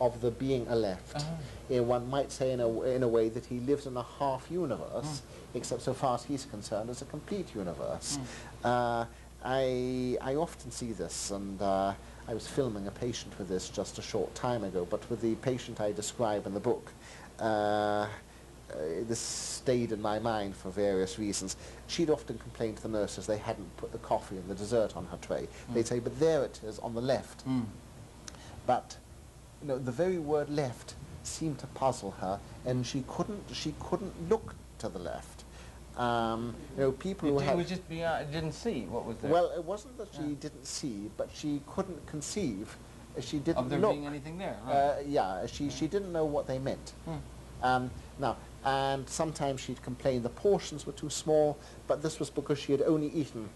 of the being a left. Uh-huh. Yeah, one might say in a, in a way that he lives in a half universe, except so far as he's concerned, as a complete universe. Uh, I, I often see this, and uh, I was filming a patient with this just a short time ago, but with the patient I describe in the book, uh, uh, this stayed in my mind for various reasons. She'd often complain to the nurses they hadn't put the coffee and the dessert on her tray. They'd say, but there it is on the left. Mm. But you know, the very word left seemed to puzzle her, and she couldn't she couldn't look to the left. Um, you know, people It, who had was just beyond. Didn't see what was there. well, it wasn't that she Yeah. didn't see, but she couldn't conceive. She didn't of there look. being anything there. Right. uh, yeah, she she didn't know what they meant. Hmm. Um, now, and sometimes she'd complain the portions were too small, but this was because she had only eaten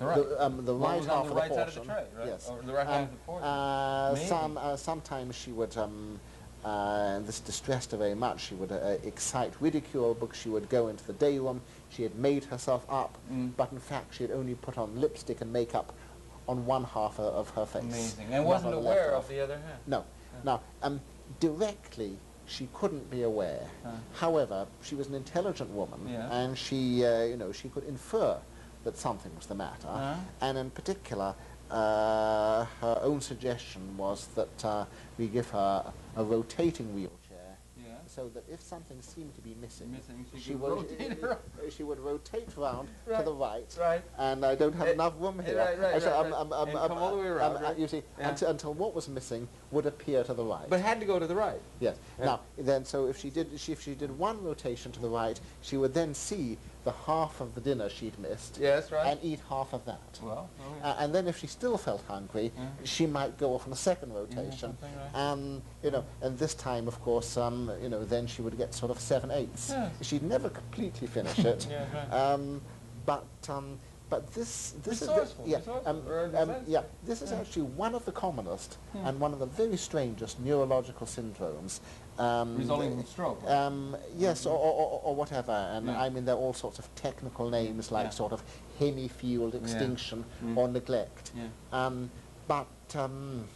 The right. the, um, the right half the of the right side of the portion. tray, right? Yes. Or the right Um, half of the portion. Uh, some, uh, sometimes she would, um, uh, and this distressed her very much, she would uh, excite ridicule because she would go into the day room, she had made herself up, Mm. but in fact she had only put on lipstick and makeup on one half of her face. Amazing. And wasn't on the left aware of the other half. No. Yeah. Now, um, directly, she couldn't be aware. Uh. However, she was an intelligent woman, Yeah. and she, uh, you know, she could infer that something was the matter. Uh. And in particular, uh, her own suggestion was that uh, we give her a rotating wheelchair Yeah. so that if something seemed to be missing, Missing, she she <laughs> would rotate around. she would rotate round to the right, Right. and I don't have Eh, enough room here. right, right, so, right, um, right. um, um, come all the way around, right? You see, Yeah. until, until what was missing would appear to the right. But had to go to the right. Yes. Yeah. Now, then, so if she did, she, if she did one rotation to the right, she would then see the half of the dinner she'd missed Yes, right. and eat half of that. well, oh, yeah. Uh, and then if she still felt hungry, Yeah. she might go off on a second rotation. something, right. And, you know, and this time, of course, um, you know, then she would get sort of seven eighths. Yes. She'd never completely <laughs> finish it. Yeah, right. um, but, um, but this, this Resourceful, is, yeah, um, or in a um, yeah, this is Yeah. actually one of the commonest Hmm. and one of the very strangest neurological syndromes. Um, Resulting from stroke. um, yes, or, or, or, or whatever. And Yeah. I mean, there are all sorts of technical names like Yeah. sort of hemifield extinction Mm. or neglect. yeah. Um, but, um,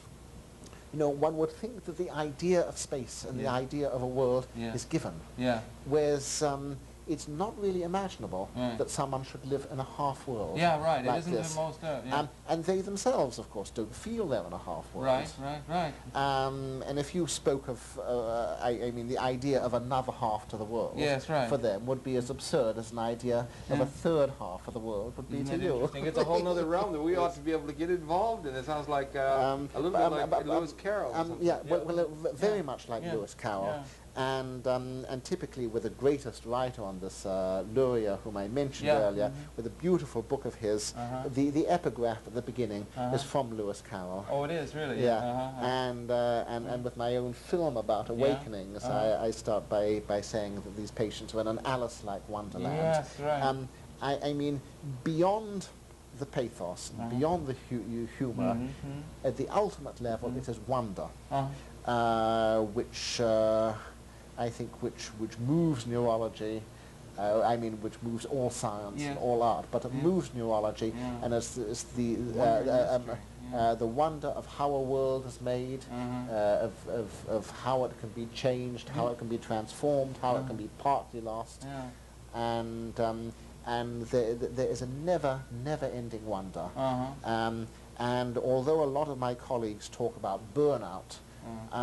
you know, one would think that the idea of space and the idea of a world Yeah. is given. Yeah. Whereas um, it's not really imaginable Right. that someone should live in a half world. Yeah, right. like it isn't this. the most. Uh, yeah. Um, and they themselves, of course, don't feel they're in a half world. right, right, right. Um, and if you spoke of, uh, I, I mean, the idea of another half to the world, Yes, right. for them would be as absurd as an idea of a third half of the world would be Isn't to that you. It's a whole other realm that we ought to be able to get involved in. It sounds like uh, Um, a little bit um, like Lewis Carroll. Um, something. yeah, well, well, very Yeah. much like Yeah. Lewis Carroll. Yeah. And, um, and typically with the greatest writer on this, uh, Luria, whom I mentioned Yeah. earlier, Mhm. with a beautiful book of his, Uh-huh. the, the epigraph at the beginning Uh-huh. is from Lewis Carroll. Oh, it is really. Yeah, Uh-huh, uh-huh. and, uh, and and with my own film about awakenings, Uh-huh. I, I start by, by saying that these patients were in an Alice-like wonderland. Yes, right. Um, I, I mean, beyond the pathos, and Uh-huh. beyond the hu- humor, Mhm, at the ultimate level, Mhm. it is wonder, uh-huh. uh, which uh, I think which which moves neurology. Uh, I mean, which moves all science and all art, but it Yeah. moves neurology, Yeah. and it's, it's the uh, Wonder uh, um, yeah. uh, the wonder of how a world is made, Mhm. uh, of, of, of how it can be changed, how Yeah. it can be transformed, how it can be partly lost, Yeah. and um, and there, there is a never, never-ending wonder. Uh-huh. Um, and although a lot of my colleagues talk about burnout, Uh-huh.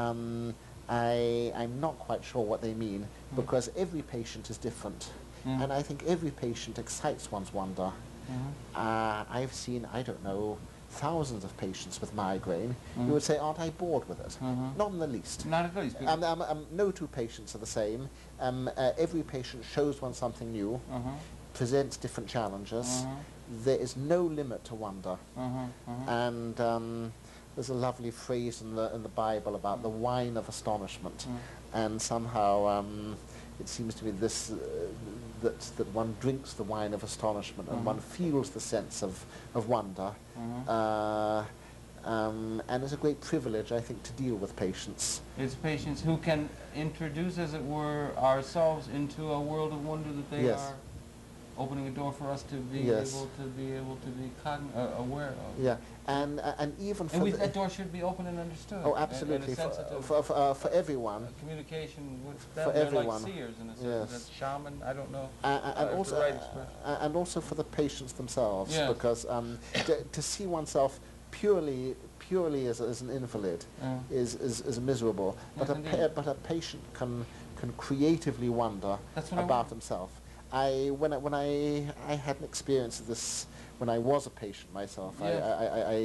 I, I'm not quite sure what they mean Mm. because every patient is different. Mm. And I think every patient excites one's wonder. Mhm. Uh, I've seen, I don't know, thousands of patients with migraine Mm. who would say, aren't I bored with it? Mhm. Not in the least. Not at least. Um, um, um, no two patients are the same. Um, uh, every patient shows one something new, uh-huh. presents different challenges. Uh-huh. There is no limit to wonder. Uh-huh. And um, there's a lovely phrase in the, in the Bible about the wine of astonishment. Mm. And somehow um, it seems to me this, uh, that, that one drinks the wine of astonishment and Mhm. one feels the sense of, of wonder. Mhm. Uh, um, and it's a great privilege, I think, to deal with patients. It's patients who can introduce, as it were, ourselves into a world of wonder that they Yes. are opening a door for us to be Yes. able to be able to be cogn- uh, aware of. Yeah, and, uh, and even for And we, that door should be open and understood. Oh, absolutely, And, a for, for, uh, for everyone. communication with For everyone. like seers in a sense. Yes. Shaman. I don't know. And Uh, also, right uh, and also for the patients themselves, Yes. because um, to, to see oneself purely purely as, as an invalid is, is, is miserable. But a pa- but a patient can can creatively wonder That's what I about himself. I when I, when I I had an experience of this when I was a patient myself. Yes. I, I, I,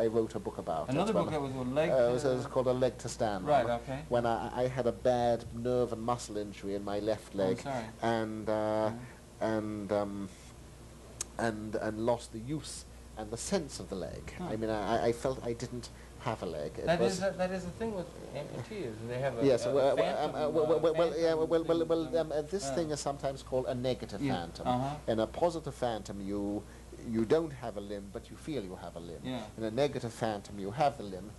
I, I wrote a book about Another it. book that was a leg. uh, it, was, it was called A Leg to Stand right. On. Okay. When I, I had a bad nerve and muscle injury in my left leg, and uh, Mhm. and um, and and lost the use and the sense of the leg. I Hmm. mean, I, I felt I didn't have a leg. It That is a, that is the thing with amputees. They have a yes, a well, well, phantom, um, uh, well, well, well, yeah, well, well, well, um, uh, this uh, thing is sometimes called a negative yeah, phantom. Uh-huh. In a positive phantom, you you don't have a limb, but you feel you have a limb. Yeah. In a negative phantom, you have the limb,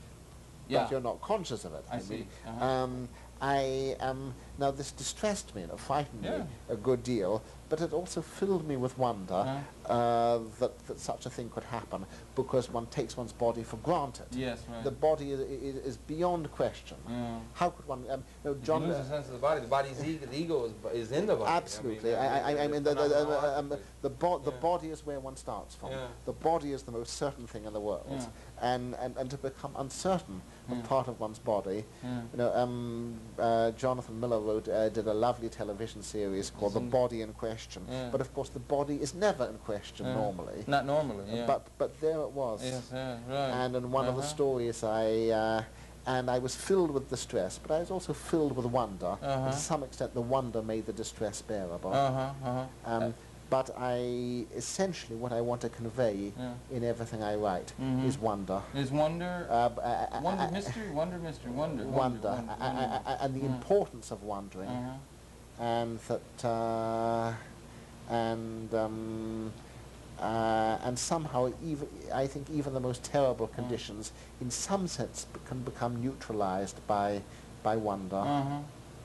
Yeah. but you're not conscious of it. I mean, see. Uh-huh. Um, I um, now this distressed me and it frightened me a good deal, but it also filled me with wonder Uh-huh. uh, that, that such a thing could happen because one takes one's body for granted. Yes, right. The body is, is, is beyond question. Yeah. How could one? Um, know, John. you lose a sense of the body, the body's <laughs> ego, the ego is, is in the body. Absolutely. I I, I, I mean, the, the, the, um, the, bo- the body is where one starts from. Yeah. The body is the most certain thing in the world. Yeah. And, and, and to become uncertain Yeah. of part of one's body, Yeah. you know, um, uh, Jonathan Miller wrote, uh, did a lovely television series called The Body in Question. But of course the body is never in question normally. Not normally, yeah. But, but there it was. yes, yeah, right. And in one of the Uh-huh. stories I, uh, and I was filled with distress, but I was also filled with wonder. Uh-huh. And to some extent the wonder made the distress bearable. Uh-huh, uh-huh. Um, but I essentially what I want to convey Yeah. in everything I write Mhm. is wonder. Is wonder, Uh, b- uh, uh, wonder uh, mystery, wonder mystery, wonder, wonder, wonder, uh, uh, wonder. uh, and the Mm. importance of wondering, Uh-huh. and that, uh, and um, uh, and somehow even I think even the most terrible Mm. conditions, in some sense, can become neutralized by by wonder. Uh-huh.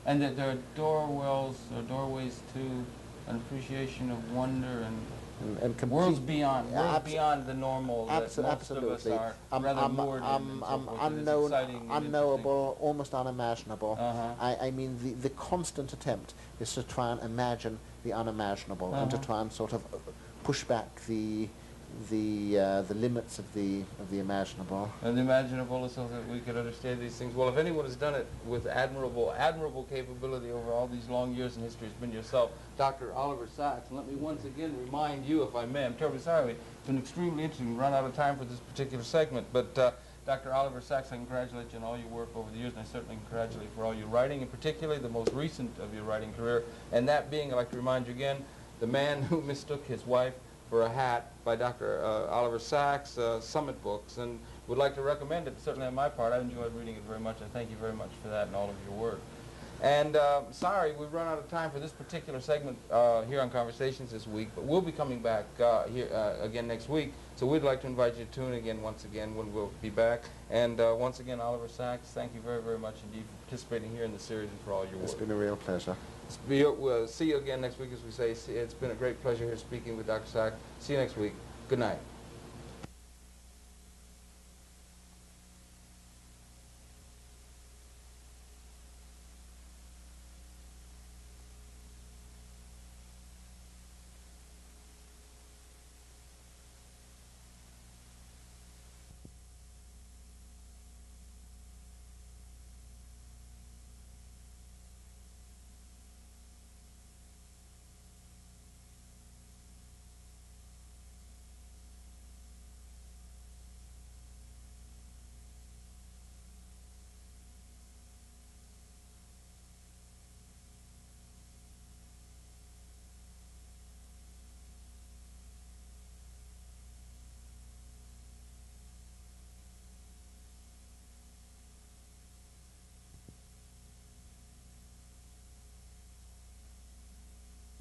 And that there are doorwells or doorways to an appreciation of wonder and And, and complete, worlds beyond, worlds beyond the normal that abso- most absolutely. of us are um, rather um, moored um, so forth. It is unknown, unknowable, almost unimaginable. Uh-huh. I, I mean, the, the constant attempt is to try and imagine the unimaginable and to Uh-huh. try and sort of push back the the uh, the limits of the of the imaginable. And the imaginable so that we could understand these things. Well, if anyone has done it with admirable, admirable capability over all these long years in history, it's been yourself, Dr. Oliver Sacks. And let me once again remind you, if I may, I'm terribly sorry, it's been extremely interesting. We run out of time for this particular segment, but uh, Dr. Oliver Sacks, I congratulate you on all your work over the years, and I certainly congratulate you for all your writing, and particularly the most recent of your writing career. And that being, I'd like to remind you again, The Man Who Mistook His Wife for a Hat by Dr. Uh, Oliver Sacks, uh, Summit Books, and would like to recommend it, certainly on my part. I enjoyed reading it very much, and thank you very much for that and all of your work. And uh, sorry, we've run out of time for this particular segment uh, here on Conversations this week, but we'll be coming back uh, here uh, again next week. So we'd like to invite you to tune in once again when we'll be back. And uh, once again, Oliver Sacks, thank you very, very much indeed for participating here in the series and for all your work. It's been a real pleasure. We'll see you again next week, as we say. It's been a great pleasure here speaking with Dr. Sack. See you next week. Good night.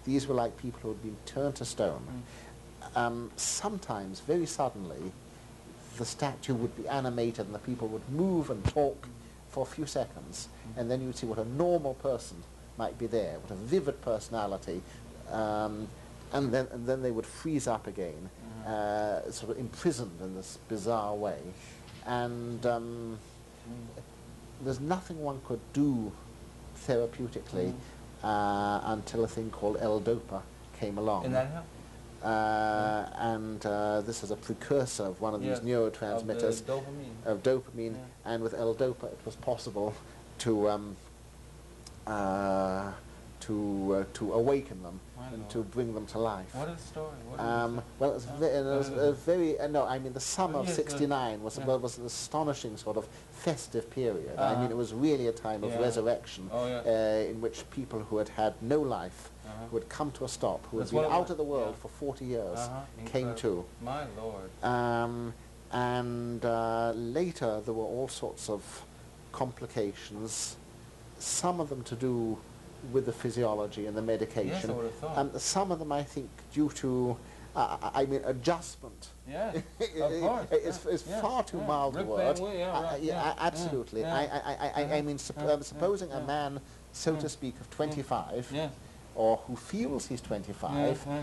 These were like people who had been turned to stone. Um, sometimes, very suddenly, the statue would be animated and the people would move and talk for a few seconds, and then you'd see what a normal person might be there, what a vivid personality, um, and then and then they would freeze up again, uh, sort of imprisoned in this bizarre way, and um, there's nothing one could do therapeutically uh, until a thing called L-DOPA came along. And that helped? Uh, and uh, this is a precursor of one of these neurotransmitters Of the dopamine. of dopamine, Yeah. and with L-DOPA it was possible to um, uh, to uh, to awaken them My and Lord. to bring them to life. What is the story? What Um, well, it was, Uh, it was uh, a very uh, no. I mean, the summer of Yes, uh, '69 was yeah. was an astonishing sort of festive period. I Uh-huh. mean, it was really a time of Yeah. resurrection, Oh, yeah. uh, in which people who had had no life, Uh-huh. who had come to a stop, who That's had been out of the world for 40 years, Uh-huh. came to. My Lord. Um, and uh, later there were all sorts of complications, some of them to do with the physiology and the medication. Yes, I would have thought. Um, some of them, I think, due to, uh, I mean, adjustment. Yes, <laughs> of course. it's yeah, it's yeah, far too yeah. mild a word. Yeah, Uh, right, yeah, yeah, absolutely. yeah, I, I, I, I, I uh-huh, mean, sup- yeah, um, supposing yeah. a man, so Yeah. to speak, of 25, Yeah. or who feels he's 25, yeah, yeah.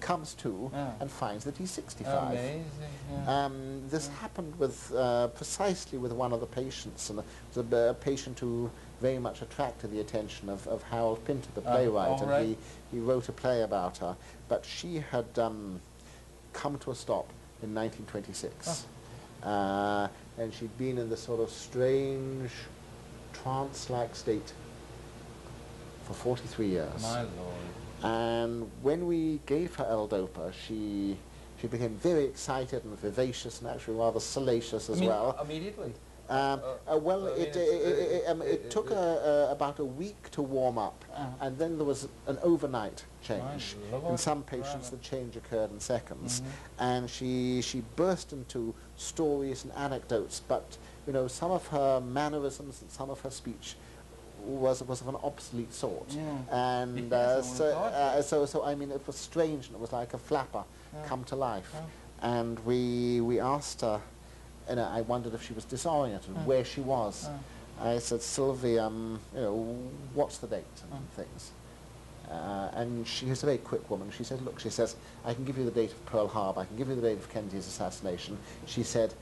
comes to and finds that he's 65. Amazing. yeah. Um, this happened with uh, precisely with one of the patients, and it was a, b- a patient who very much attracted the attention of, of Harold Pinter, the Ah, playwright, all and he, he wrote a play about her. But she had um, come to a stop in 1926, uh, and she'd been in this sort of strange, trance-like state for 43 years. My lord. And when we gave her L-Dopa, she she became very excited and vivacious and actually rather salacious as I mean, well. Immediately. Um, uh, uh, well, I mean, it, it, it, uh, um, it it- took it- her uh, about a week to warm up, Uh-huh. and then there was an overnight change. In some patients, the change occurred in seconds, Mhm. and she she burst into stories and anecdotes. But you know, some of her mannerisms and some of her speech was was of an obsolete sort. Yeah. And uh, so, uh, so so I mean, it was strange, and it was like a flapper Yeah. come to life. Yeah. And we we asked her, and I wondered if she was disoriented, Yeah. where she was. Yeah. I said, Sylvie, um, you know, what's the date and Mm. things. Uh, and she is a very quick woman. She said, look, she says, I can give you the date of Pearl Harbor, I can give you the date of Kennedy's assassination. She said,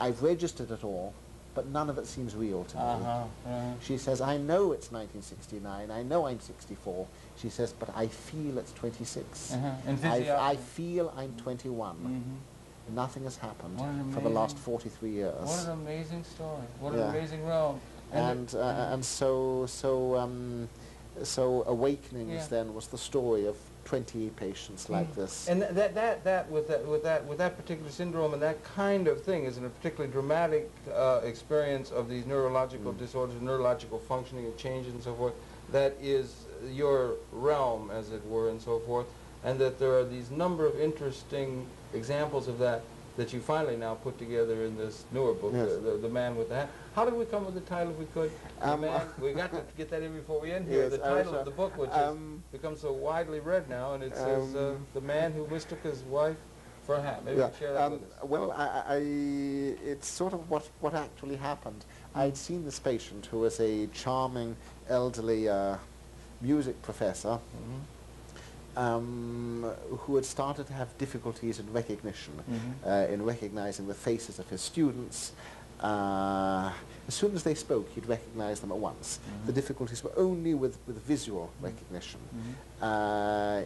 I've registered it all, but none of it seems real to me. Uh-huh. right. She says, I know it's 1969, I know I'm 64. She says, but I feel it's 26. Uh-huh. I, I feel I'm 21. Mhm. Nothing has happened an for the last 43 years. What an amazing story. What Yeah. an amazing realm. and it- uh, and so so um, so awakenings Yeah. then was the story of 20 patients like Mm. this. And that, that, that, with that, with that, with that particular syndrome and that kind of thing is a particularly dramatic uh, experience of these neurological Mm. disorders, neurological functioning and changes and so forth. That is your realm, as it were, and so forth. And that there are these number of interesting examples of that that you finally now put together in this newer book, Yes. the, the, the Man with the Hat. How did we come with the title, if we could? Um, man, we got to get that in before we end here. Yes, the title uh, of the book, which um, has become so widely read now, and it says uh, Um, the man who mistook his wife for a hat. Maybe yeah, share that um, with us. well, I, I, it's sort of what, what actually happened. I'd seen this patient who was a charming, elderly uh, music professor Mhm. Um, who had started to have difficulties in recognition, Mhm. uh, in recognizing the faces of his students. Uh, as soon as they spoke, he'd recognize them at once. The Mhm. difficulties were only with, with visual recognition. Mhm. Uh,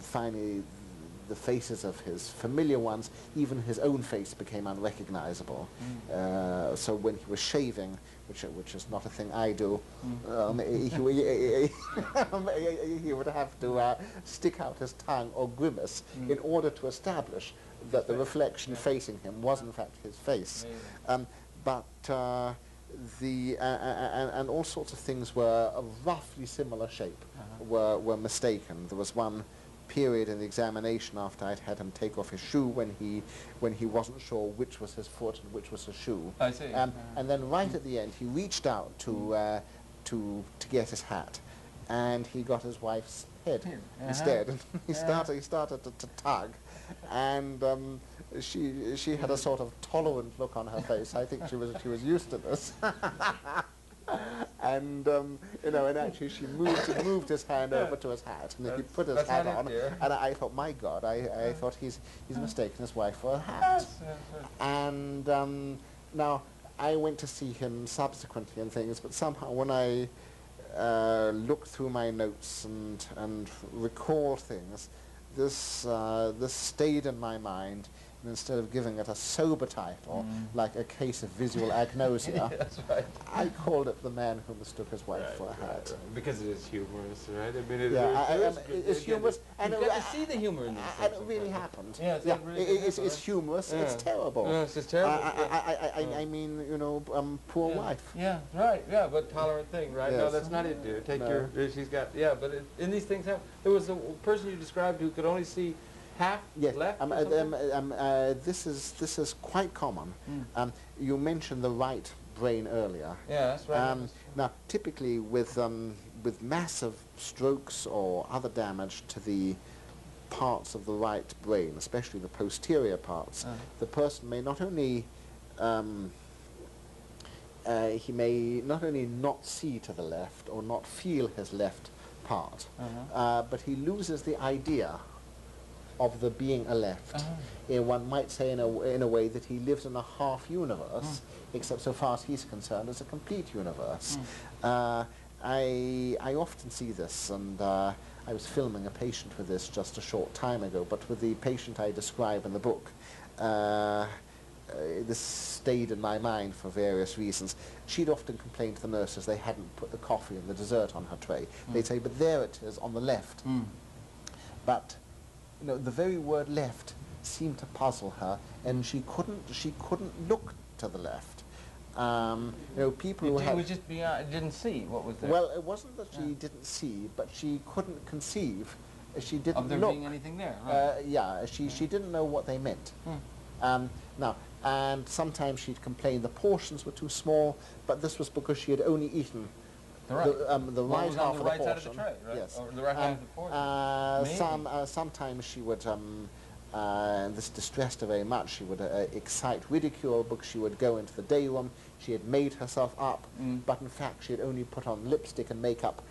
finally, the faces of his familiar ones, even his own face became unrecognizable. Mm. Uh, so when he was shaving, which, which is not a thing I do, Mm. um, he, he- would have to uh, stick out his tongue or grimace Mm. in order to establish that the reflection yeah. facing him was in fact his face. Um, but uh, the uh, uh, and, and all sorts of things were of roughly similar shape Uh-huh. were were mistaken. There was one period in the examination after I'd had him take off his shoe when he when he wasn't sure which was his foot and which was his shoe. I see. Um, Uh, and then right at the end, he reached out to uh, to to get his hat, and he got his wife's head Head, uh-huh. instead. And <laughs> he Yeah. started he started to, to tug, and um, she she had a sort of tolerant look on her face. I think she was she was used to this. <laughs> And um, you know, and actually, she moved moved his hand over to his hat, and then he put his hat on. dear. And I, I thought, my God, I, I thought he's he's mistaken his wife for a hat. And um, now I went to see him subsequently and things, but somehow when I uh, look through my notes and and recall things, this uh, this stayed in my mind. And instead of giving it a sober title, Mm. like a case of visual agnosia, <laughs> That's right. I called it the man who mistook his wife Right, for a right, hat. Because it is humorous, right? I mean, it, Yeah, I, I, good. it's humorous. and You've it- got to I- see the humor in this. And it really happened. Yeah, it's yeah, really it- it's, it's humorous. Yeah. It's terrible. Yes, it's terrible. I, I. I, I, mean, you know, um, poor yeah. wife. Yeah, right. Yeah, but tolerant thing, right? No, that's not it, dear. Take No. your. She's got. Yeah, but it, and these things happen. There was a person you described who could only see half Yes, left. um, uh, um, something? um, uh, this is this is quite common. Mm. Um, you mentioned the right brain earlier. yeah, that's right. Um, now, typically with um, with massive strokes or other damage to the parts of the right brain, especially the posterior parts, Uh. the person may not only um, uh, he may not only not see to the left or not feel his left part, Uh-huh. uh, but he loses the idea of the being a left. Uh-huh. Yeah, one might say in a, in a way that he lives in a half universe, except so far as he's concerned, it's a complete universe. Uh, I, I often see this, and uh, I was filming a patient with this just a short time ago, but with the patient I describe in the book, uh, uh, this stayed in my mind for various reasons. She'd often complain to the nurses they hadn't put the coffee and the dessert on her tray. They'd say, but there it is on the left. Mm. But you know, the very word left seemed to puzzle her, and she couldn't she couldn't look to the left. Um, you know, people It, who had was just beyond, didn't see what was there. well, it wasn't that she Yeah. didn't see, but she couldn't conceive. uh, She didn't of there look. being anything there, right? uh, yeah, she she didn't know what they meant. Hmm. Um, now, and sometimes she'd complain the portions were too small, but this was because she had only eaten The right. the, um, the right half the of right the side of portion. the tray, right? Yes. Or the right Um, hand of the portion. Uh, some, uh, sometimes she would, um, uh, and this distressed her very much, she would uh, excite ridicule because she would go into the day room, she had made herself up, Mm. but in fact she had only put on lipstick and makeup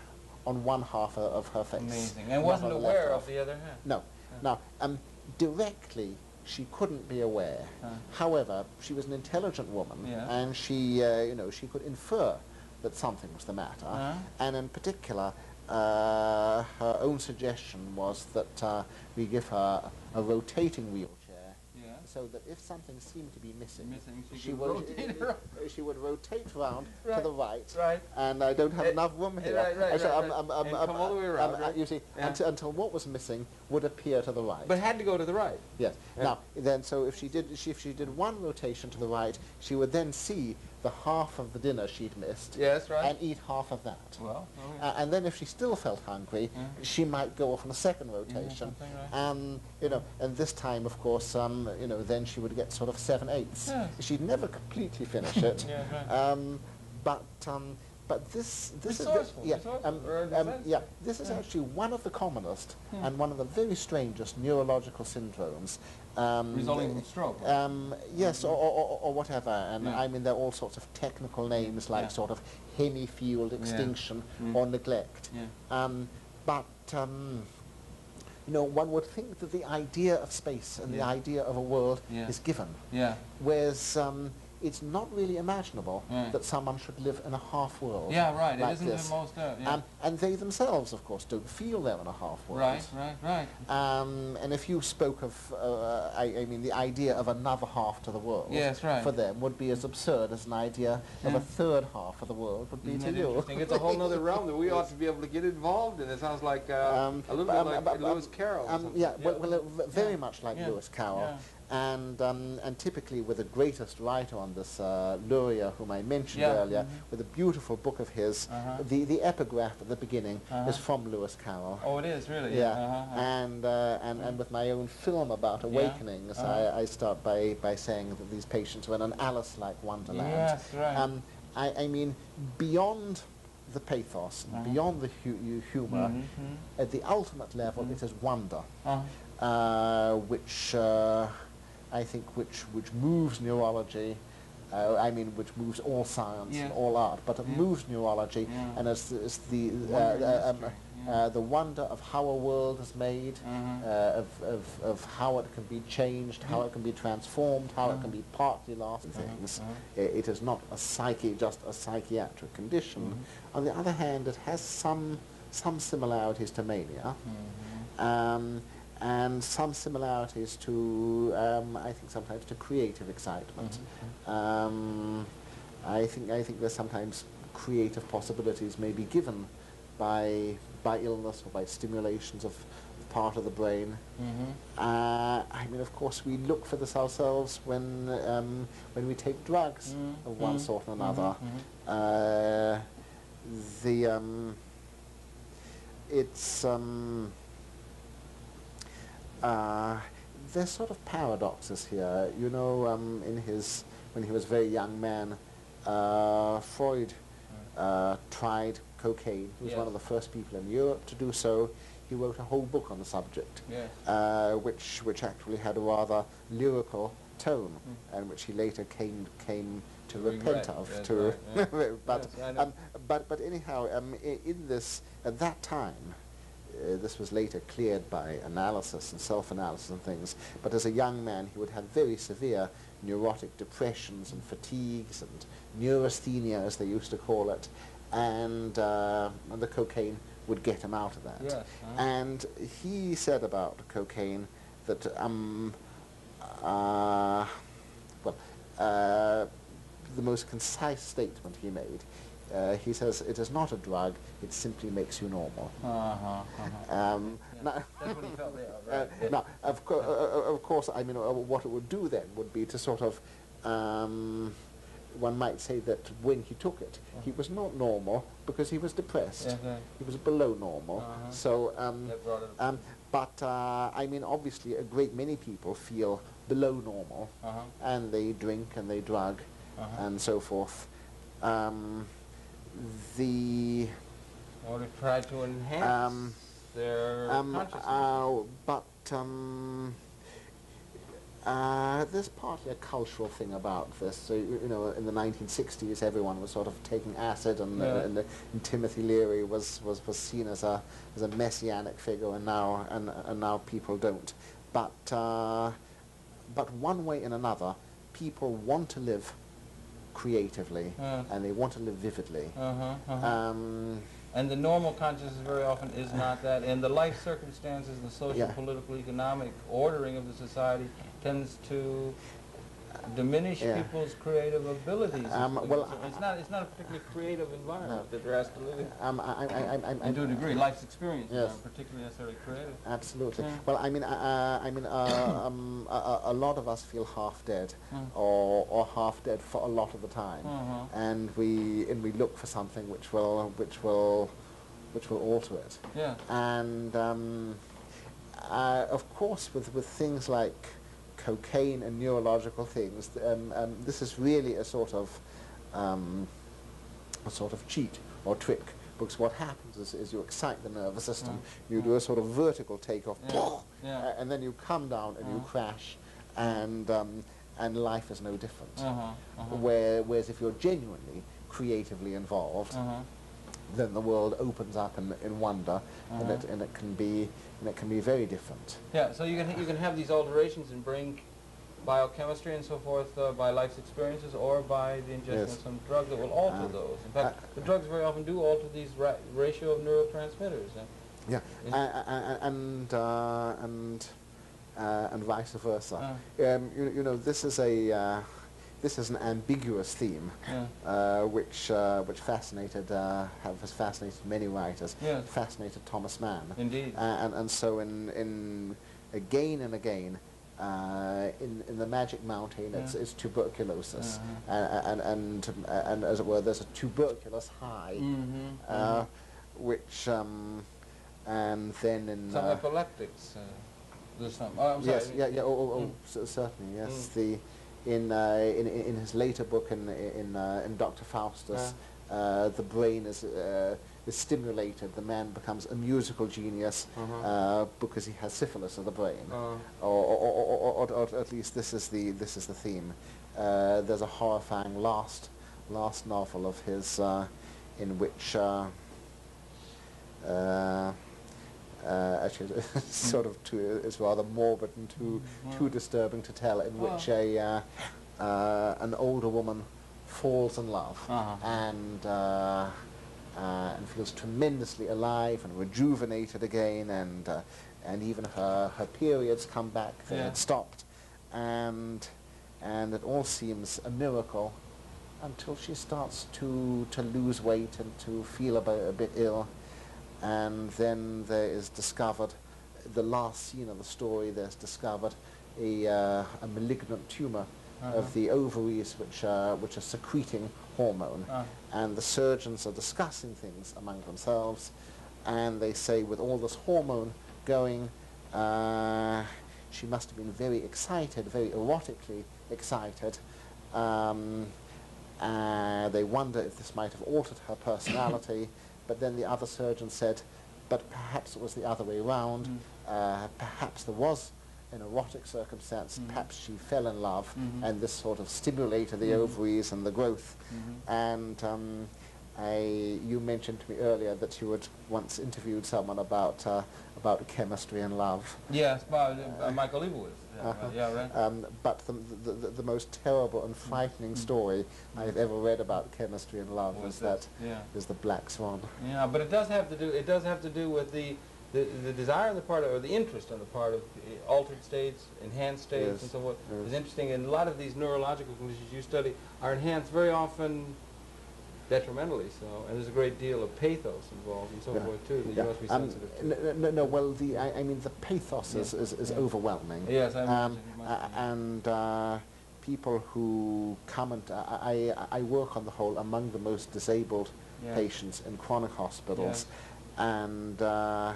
on one half of her face. Amazing. And wasn't aware half. of the other hand. No. Now, um, directly, she couldn't be aware. However, she was an intelligent woman, Yeah. and she, uh, you know, she could infer that something was the matter. Uh. And in particular, uh, her own suggestion was that uh, we give her a rotating wheelchair. Yeah. So that if something seemed to be missing, Missing, she she would <laughs> she would rotate round to the right, Right. and I don't have Eh, enough room here. right, right, right, um, um, um, um, come all the way around. You see, Yeah. until, until what was missing would appear to the right. But had to go to the right. Yes. Yeah. Now, then, so if she did, she, if she did one rotation to the right, she would then see the half of the dinner she'd missed Yes, right. and eat half of that. Well, oh, yeah. Uh, and then if she still felt hungry, Yeah. she might go off on a second rotation. something, right. And, you know, and this time, of course, um, you know, then she would get sort of seven eighths. Yeah. She'd never completely finish <laughs> it. Yeah, right. um, but, um, but this, this Resourceful, is, the, yeah, um, or in a um, yeah, this is Yeah. actually one of the commonest Hmm. and one of the very strangest neurological syndromes. Um, Resulting from stroke. um, yes, or, or, or, or whatever. And Yeah. I mean, there are all sorts of technical names like Yeah. sort of hemifield extinction Mm. or neglect. yeah. Um, but, um, you know, one would think that the idea of space and the idea of a world Yeah. is given. Yeah. Whereas um, it's not really imaginable Yeah. that someone should live in a half world. Yeah, right. like it isn't this. the most. Uh, yeah. Um, and they themselves, of course, don't feel they're in a half world. right, right, right. Um, and if you spoke of, uh, I, I mean, the idea of another half to the world, Yes, right. for them would be as absurd as an idea of a third half of the world would be Isn't to that you. interesting? It's a whole other realm that we ought to be able to get involved in. It sounds like uh, Um, a little bit like Lewis Carroll. Um, yeah, well, well uh, very Yeah. much like Yeah. Lewis Carroll. Yeah. And, um, and typically with the greatest writer on this, uh, Luria, whom I mentioned Yeah. earlier, Mhm. with a beautiful book of his, Uh-huh. the, the epigraph at the beginning Uh-huh. is from Lewis Carroll. Oh, it is really. Yeah, Uh-huh, uh-huh. and, uh, and and with my own film about Yeah. awakenings, Uh-huh. I, I start by, by saying that these patients were in an Alice-like wonderland. Yes, right. Um, I, I mean, beyond the pathos, and Uh-huh. beyond the hu- hu- humor, Mhm, at the ultimate level, Mhm. it is wonder. Uh, uh, which uh, I think which which moves neurology. Uh, I mean, which moves all science and all art, but it Yeah. moves neurology, Yeah. and it's, the- it's the uh, Wonder uh, um, uh, the wonder of how a world is made, Mhm. uh, of, of, of how it can be changed, how it can be transformed, how it can be partly lost things. uh-huh. I- It is not a psyche, just a psychiatric condition. On the other hand, it has some, some similarities to mania, Mhm. um, and some similarities to, um, I think sometimes to creative excitement. Um, I think I think there's sometimes creative possibilities may be given by by illness or by stimulations of part of the brain. Mhm. Uh, I mean, of course, we look for this ourselves when um, when we take drugs Mm, of one mm, sort or mhm, another. mhm. Uh, the um, it's um, uh, there's sort of paradoxes here. You know, um, in his when he was a very young man, uh, Freud uh, tried cocaine. He was one of the first people in Europe to do so. He wrote a whole book on the subject, Yes. uh, which which actually had a rather lyrical tone, Mm. and which he later came came to Regret, repent of. yes, to right, <laughs> yeah. but Yes, um, but but anyhow, um, i- in this at that time, uh, this was later cleared by analysis and self-analysis and things, but as a young man he would have very severe neurotic depressions and fatigues and neurasthenia as they used to call it, and, uh, and the cocaine would get him out of that. Yes, uh-huh. And he said about cocaine that, um, uh, well, uh, the most concise statement he made, uh, he says, it is not a drug, it simply makes you normal. Uh-huh, uh-huh. Um, Yeah, now, That's what he felt, yeah, <laughs> uh, right. yeah. now, of, co- uh, uh, of course, I mean, uh, what it would do then would be to sort of, um, one might say that when he took it, he was not normal because he was depressed. Yeah, right. He was below normal. Uh-huh. So, um, That brought it um, but uh, I mean, obviously, a great many people feel below normal, Uh-huh. and they drink and they drug, Uh-huh. and so forth. The Or to try to enhance Um, their Um, consciousness. uh, but um, uh, there's partly a cultural thing about this. So you, you know, in the 1960s, everyone was sort of taking acid, and, Yeah. and, and Timothy Leary was, was, was seen as a as a messianic figure, and now and, and now people don't. But uh, but one way and another, people want to live creatively, Yeah. and they want to live vividly. uh-huh, uh-huh. Um, and the normal consciousness very often is not that. And the life circumstances, the social, Yeah. political, economic ordering of the society tends to diminish Yeah. people's creative abilities. Um, It's- well, it's, it's not, it's not a particularly creative environment No. that they're asked to live in. um, I, I, I, to a degree, life's experience, Yes. not particularly necessarily creative. Absolutely. Yeah. Well, I mean, uh, I mean, uh, <coughs> um, a, a- a lot of us feel half dead, Mm. or, or half dead for a lot of the time, Uh-huh. and we and we look for something which will which will which will alter it. Yeah. And um, uh, of course, with with things like cocaine and neurological things, um, um, this is really a sort of um, a sort of cheat or trick. Because what happens is, is you excite the nervous system, Mm. you do a sort of vertical takeoff, Yeah, yeah. and then you come down and you Uh-huh. crash, and um, and life is no different. Uh-huh. Uh-huh. Where, whereas if you're genuinely creatively involved, Uh-huh. then the world opens up in, in wonder, and Uh-huh. it and it can be and it can be very different. Yeah, so you can you can have these alterations in brain biochemistry and so forth uh, by life's experiences or by the ingestion Yes. of some drug that will alter Uh, those. In fact, uh, the drugs very often do alter these ra- ratio of neurotransmitters. Yeah, Is- uh, and uh, and uh, and vice versa. Uh. Um, you, you know, this is a uh, this is an ambiguous theme, yeah. uh, which uh, which fascinated uh, have, has fascinated many writers. Yes. Fascinated Thomas Mann. Indeed. Uh, and and so in in again and again. Uh, in, in the Magic Mountain, it's, Yeah. it's tuberculosis, Uh-huh. uh, and, and and as it were, there's a tuberculous high, Mm-hmm. uh, which um, and then in some epileptics. Uh, there's some. Oh, yes, yeah, yeah, oh, oh, oh Mm. cer- certainly, yes. Mm. The in, uh, in in in his later book in in uh, in Doctor Faustus, uh, the brain is uh, is stimulated. The man becomes a musical genius Uh-huh. uh, because he has syphilis of the brain, or, or, or, or, or, or at least this is the this is the theme. Uh, there's a horrifying last last novel of his uh, in which. Uh, uh, uh, actually, it's <laughs> sort of too, it's rather morbid and too too disturbing to tell. In Wow. which a uh, uh, an older woman falls in love Uh-huh. and uh, uh, and feels tremendously alive and rejuvenated again, and uh, and even her her periods come back. They Yeah. had stopped, and and it all seems a miracle until she starts to to lose weight and to feel a bit, a bit ill, and then there is discovered the last scene of the story. There's discovered a uh, a malignant tumor Uh-huh. of the ovaries, which are which are secreting hormone, uh, and the surgeons are discussing things among themselves, and they say with all this hormone going, uh, she must have been very excited, very erotically excited. Um, uh, they wonder if this might have altered her <coughs> personality, but then the other surgeon said, but perhaps it was the other way around. Mm. Uh, perhaps there was an erotic circumstance. Mhm. Perhaps she fell in love, Mhm. and this sort of stimulated the Mhm. ovaries and the growth mhm. and um, I, you mentioned to me earlier that you had once interviewed someone about uh, about chemistry and love. Yes, by, by Michael Liebowitz. Yeah, Uh-huh. right, yeah, right. Um, but the, the, the, the most terrible and frightening story I've ever read about chemistry and love is that yeah. is the black swan. Yeah, but it does have to do. It does have to do with the the, the desire on the part of, or the interest on the part of uh, altered states, enhanced states, Yes, and so forth. yes. Is interesting, and a lot of these neurological conditions you study are enhanced very often detrimentally. So, and there's a great deal of pathos involved and so Yeah. forth too that Yeah. you must be Um, sensitive to. no, no, well, the, I, I mean, the pathos is, Yeah. is, is Yeah. overwhelming. Yes, I Um, it must a- be. and uh, people who comment, I, I, I work on the whole among the most disabled patients in chronic hospitals, and uh,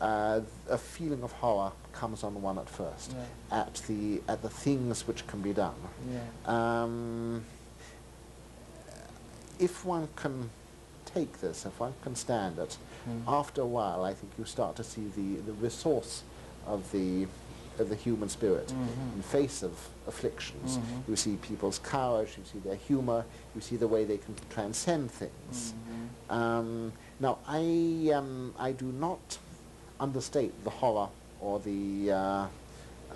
uh, a feeling of horror comes on one at first at the at the things which can be done. Yeah. Um, if one can take this, if one can stand it, Mm. after a while, I think you start to see the, the resource of the of the human spirit Mhm. in face of afflictions. Mhm. You see people's courage, you see their humor, you see the way they can transcend things. Mhm. Um, now, I, um, I do not understate the horror or the, uh,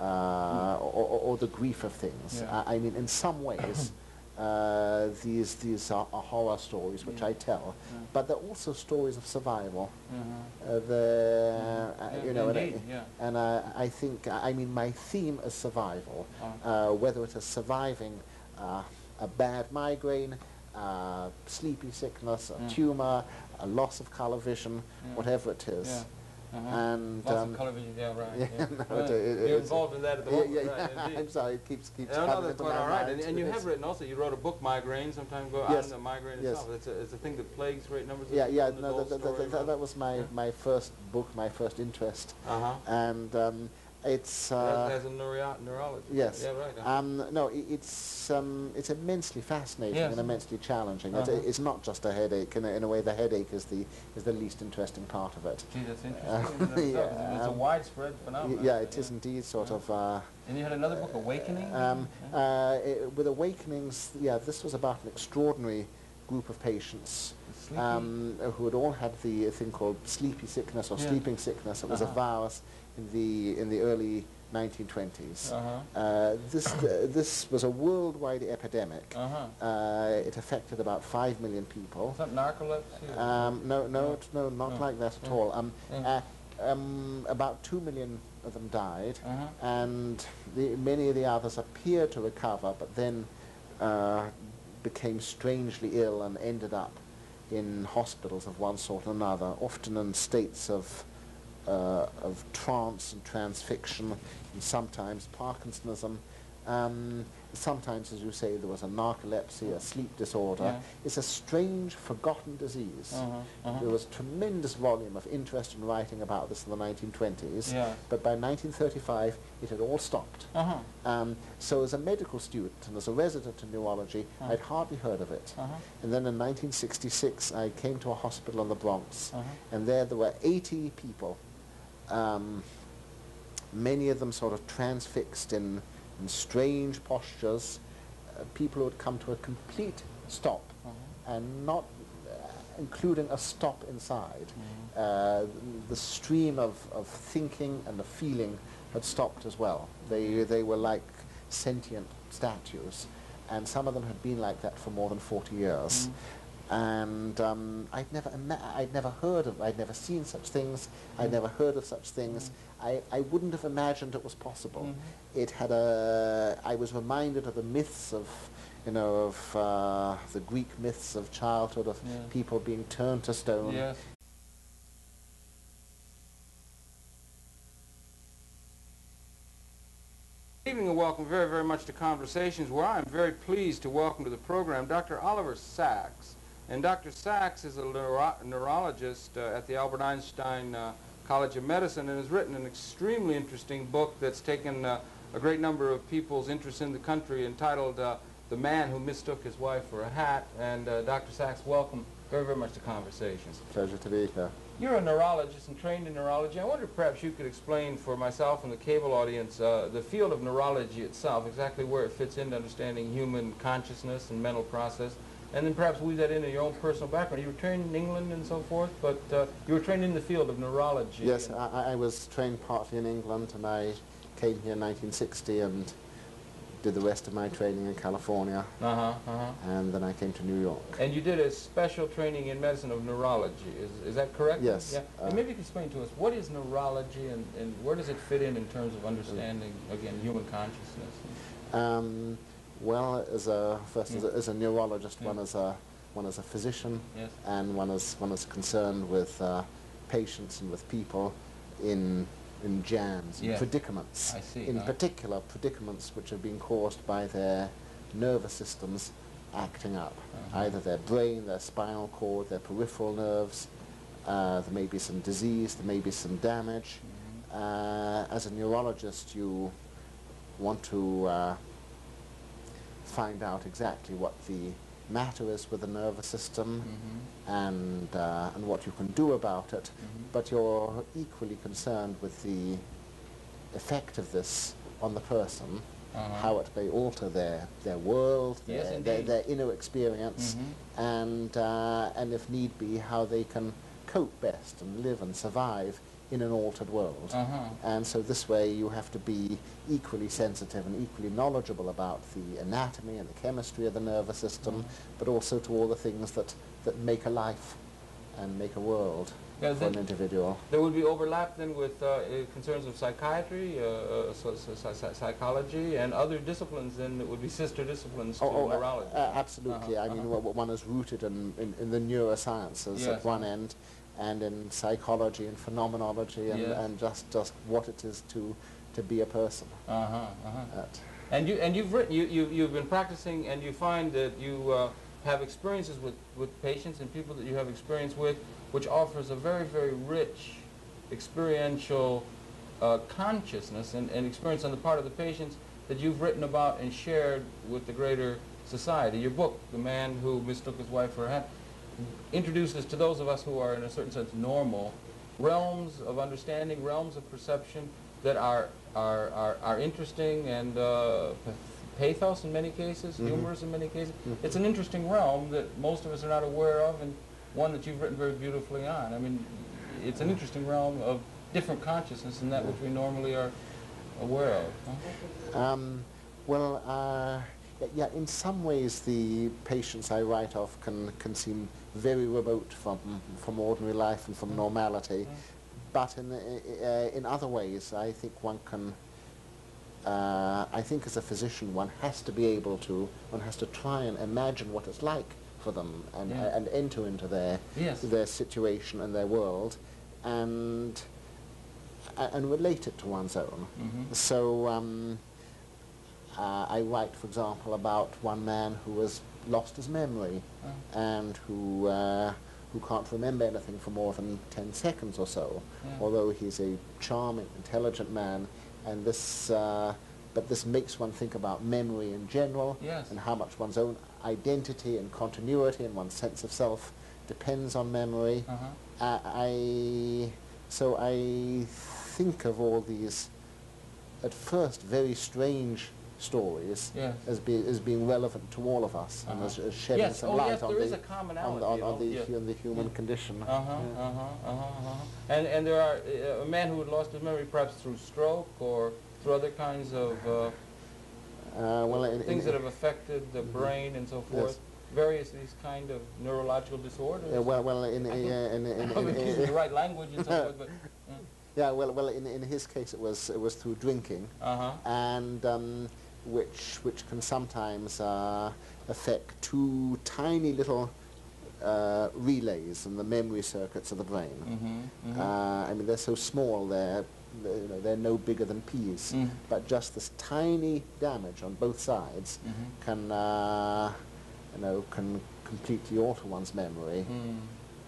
uh, or, or, or the grief of things. Yeah. I, I mean, in some ways, <coughs> uh, these, these are, are horror stories which Yeah. I tell, Yeah. but they're also stories of survival. Mhm. Uh, the, uh, Yeah, you know, and I- indeed, yeah. and uh, I think, I mean, my theme is survival, Uh. uh, whether it is surviving uh, a bad migraine, uh, sleepy sickness, a Yeah. tumor, a loss of color vision, whatever it is. Yeah. Uh-huh. And Lots um, of color vision, yeah, right. <laughs> yeah, Yeah, no, Right. it- it- You're involved in that at the yeah, moment, yeah, right? yeah. I'm <laughs> sorry, it keeps keeps Yeah, no, coming that's quite my all right. mind. And, and you have written also, you wrote a book, Migraine, sometime ago, Yes. on migraine Yes. itself. It's a, it's a thing that plagues great numbers of Yeah, people. yeah, no, that, that, that, that, was my, Yeah. my first book, my first interest. Uh-huh. And um, it's... Uh, as a neuro neurologist. Yes. Yeah, right. uh-huh. Um, no, it's um, it's immensely fascinating Yes. and immensely challenging. It's, Uh-huh. it's not just a headache. In a, in a way, the headache is the is the least interesting part of it. Gee, that's interesting. Uh, and. It's- It's a <laughs> yeah, um, widespread Y- phenomenon. yeah, it is indeed sort Yeah. of. Uh, And you had another book, Awakening? um, Yeah. uh, with awakenings, yeah, this was about an extraordinary group of patients um, who had all had the thing called sleepy sickness or Yeah. sleeping sickness. It was Uh-huh. a virus in the in the early 1920s. Uh-huh. Uh, this uh, this was a worldwide epidemic. Uh-huh. Uh, it affected about five million people. Is that narcolepsy? Um, no, no, No. it- no, not No. like that at Yeah. all. Um, Yeah. uh, um, about two million of them died, Uh-huh. and the, many of the others appeared to recover, but then uh, became strangely ill and ended up in hospitals of one sort or another, often in states of uh, of trance and transfixion, and sometimes Parkinsonism. Um, sometimes, as you say, there was a narcolepsy, a sleep disorder. Yeah. It's a strange, forgotten disease. Uh-huh. Uh-huh. There was tremendous volume of interest in writing about this in the 1920s, Yeah. but by 1935 it had all stopped. Uh-huh. Um, so as a medical student and as a resident in neurology, Uh-huh. I'd hardly heard of it. Uh-huh. And then in 1966 I came to a hospital in the Bronx, Uh-huh. and there there were 80 people, um, many of them sort of transfixed in, in strange postures, uh, people who had come to a complete stop Uh-huh. and not uh, including a stop inside. Mhm. Uh, the stream of, of thinking and the feeling had stopped as well. They, they were like sentient statues, and some of them had been like that for more than 40 years. Mhm. And um, I'd never I'd never heard of, I'd never seen such things, I'd Mhm. never heard of such things. I, I wouldn't have imagined it was possible. Mhm. It had a, I was reminded of the myths of, you know, of uh, the Greek myths of childhood, of Yeah. people being turned to stone. Yes. Good evening and welcome very, very much to Conversations, where I am very pleased to welcome to the program Dr. Oliver Sacks. And Dr. Sacks is a neuro neurologist uh, at the Albert Einstein uh, College of Medicine and has written an extremely interesting book that's taken uh, a great number of people's interest in the country entitled uh, The Man Who Mistook His Wife for a Hat. And uh, Dr. Sacks, welcome very, very much to Conversations. Pleasure to be here. You're a neurologist and trained in neurology. I wonder if perhaps you could explain for myself and the cable audience uh, the field of neurology itself, exactly where it fits into understanding human consciousness and mental process, and then perhaps weave that into your own personal background. You were trained in England and so forth, but uh, you were trained in the field of neurology. Yes, I, I- was trained partly in England, and I came here in 1960 and did the rest of my training in California, Uh-huh, uh-huh. and then I came to New York. And you did a special training in medicine of neurology. Is, is that correct? Yes, Yeah. uh, and maybe you can explain to us what is neurology and, and where does it fit in in terms of understanding, again, human consciousness? Um, well, as a first as, a, Mm. as a neurologist, Yeah. one as a one as a physician, Yes. and one is one is concerned with uh, patients and with people in in jams, in predicaments. I see, In uh. particular, predicaments which have been caused by their nervous systems acting up, Uh-huh. either their brain, their spinal cord, their peripheral nerves. Uh, there may be some disease, there may be some damage. Mhm. Uh, as a neurologist, you want to uh, find out exactly what the matter is with the nervous system Mhm. and, uh, and what you can do about it, Mhm. but you're equally concerned with the effect of this on the person, Uh-huh. how it may alter their, their world, Yes, their, their, their inner experience, Mhm. and, uh, and if need be, how they can cope best and live and survive in an altered world. Uh-huh. And so this way you have to be equally sensitive and equally knowledgeable about the anatomy and the chemistry of the nervous system, Mhm. but also to all the things that, that make a life and make a world Yeah, for an individual. There would be overlap then with uh, uh, concerns of psychiatry, uh, uh, so, so, so, psychology, and other disciplines then that would be sister disciplines to Oh, oh, uh, neurology. uh, absolutely. Uh-huh, I mean, uh-huh. one is rooted in, in, in the neurosciences Yes. at one end, and in psychology and phenomenology, and, and just, just what it is to, to be a person. Uh-huh, uh-huh. And you and you've written you, you you've been practicing and you find that you uh, have experiences with, with patients and people that you have experience with, which offers a very very rich experiential uh, consciousness and, and experience on the part of the patients that you've written about and shared with the greater society. Your book, The Man Who Mistook His Wife for a Hat, introduces to those of us who are in a certain sense normal realms of understanding, realms of perception that are are, are, are interesting and uh, pathos in many cases, Mhm. humorous in many cases. Mhm. It's an interesting realm that most of us are not aware of and one that you've written very beautifully on. I mean, it's an interesting realm of different consciousness than that which we normally are aware of. huh? Um, well, uh, yeah, in some ways the patients I write of can, can seem very remote from, from ordinary life and from Mm. normality, Mm. but in, uh, in other ways I think one can, uh, I think as a physician one has to be able to, one has to try and imagine what it's like for them and, Yeah. and enter into their, Yes. their situation and their world and, and relate it to one's own. Mhm. So um, uh, I write, for example, about one man who has lost his memory Uh, and who uh, who can't remember anything for more than 10 seconds or so, Yeah. although he's a charming, intelligent man. And this, uh, but this makes one think about memory in general Yes. and how much one's own identity and continuity and one's sense of self depends on memory. uh-huh. Uh, I so I think of all these at first very strange stories Yes. as, be, as being relevant to all of us and as, Uh-huh. as shedding Yes, some oh, light yes, on, there the, is a on, the, on, on, the, yeah. the human Yeah. condition. Uh-huh, Yeah. uh-huh, uh-huh, uh-huh. And, and there are uh, a man who had lost his memory perhaps through stroke or through other kinds of uh, Uh, well, in, things in, that have affected the brain and so Yes. forth. Various these kind of neurological disorders. uh, well, well, in, in, in, in, I in, don't know if in- it's <laughs> the right <laughs> language and so forth, but yeah, well, well, in, in his case, it was it was through drinking, uh huh. and um, which which can sometimes uh, affect two tiny little uh, relays in the memory circuits of the brain. Mm-hmm. mm-hmm. Uh, I mean, they're so small, they're, they're, you know, they're no bigger than peas. Mm. But just this tiny damage on both sides Mhm. can, uh, you know, can completely alter one's memory. Mm.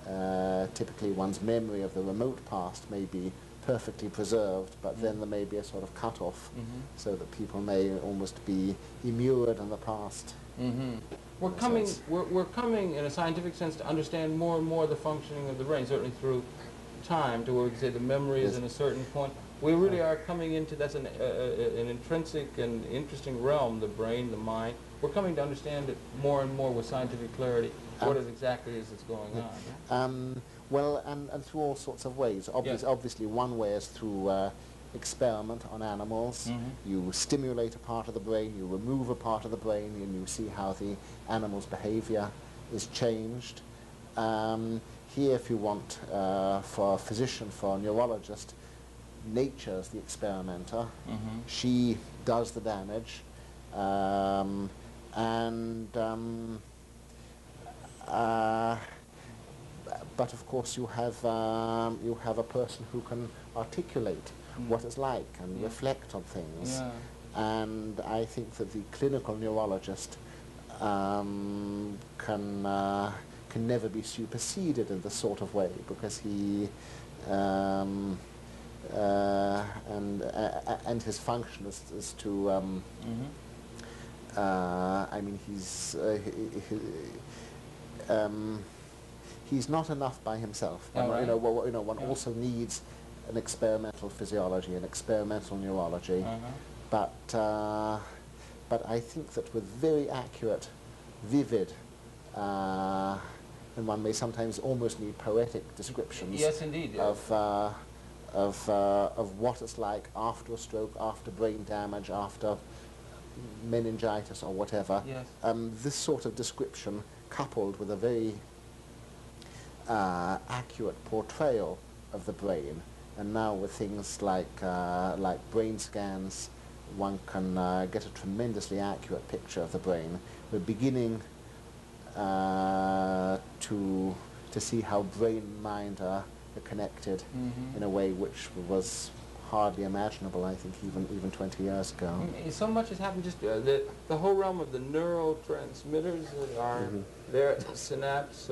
Uh, typically, one's memory of the remote past may be perfectly preserved, but Mm. then there may be a sort of cut-off Mhm. so that people may almost be immured in the past. Mm-hmm. We're coming, we're, we're coming in a scientific sense to understand more and more the functioning of the brain, certainly through time to where we can say the memory is Yes. in a certain point. We really are coming into, that's an, uh, uh, an intrinsic and interesting realm, the brain, the mind. We're coming to understand it more and more with scientific clarity, what Um, it exactly is that's going on. Um, well, and, and through all sorts of ways. Obvious. Obviously, one way is through uh, experiment on animals. Mhm. You stimulate a part of the brain, you remove a part of the brain, and you see how the animal's behavior is changed. Um, here, if you want, uh, for a physician, for a neurologist, nature's the experimenter. Mhm. She does the damage, um, and um, uh, but of course you have um, you have a person who can articulate Mm. what it's like and Yeah. reflect on things. Yeah. And I think that the clinical neurologist um, can uh, can never be superseded in this sort of way because he um, uh, and uh, and his function is, is to um, Mhm. uh, I mean he's uh, he, he, um, he's not enough by himself. Oh, One- right. You know, well, you know, one Yeah. also needs an experimental physiology, an experimental neurology. Uh-huh. But uh, but I think that with very accurate, vivid, uh, and one may sometimes almost need poetic descriptions Yes, indeed. yeah. of uh, of uh, of what it's like after a stroke, after brain damage, after meningitis or whatever. Yes. Um, this sort of description, coupled with a very uh, accurate portrayal of the brain, and now with things like uh, like brain scans, one can uh, get a tremendously accurate picture of the brain. We're beginning uh, to to see how brain and mind are, are connected Mhm. in a way which was hardly imaginable, I think, even even 20 years ago. Mm, So much has happened. Just uh, the the whole realm of the neurotransmitters that are Mhm. there at the synapse.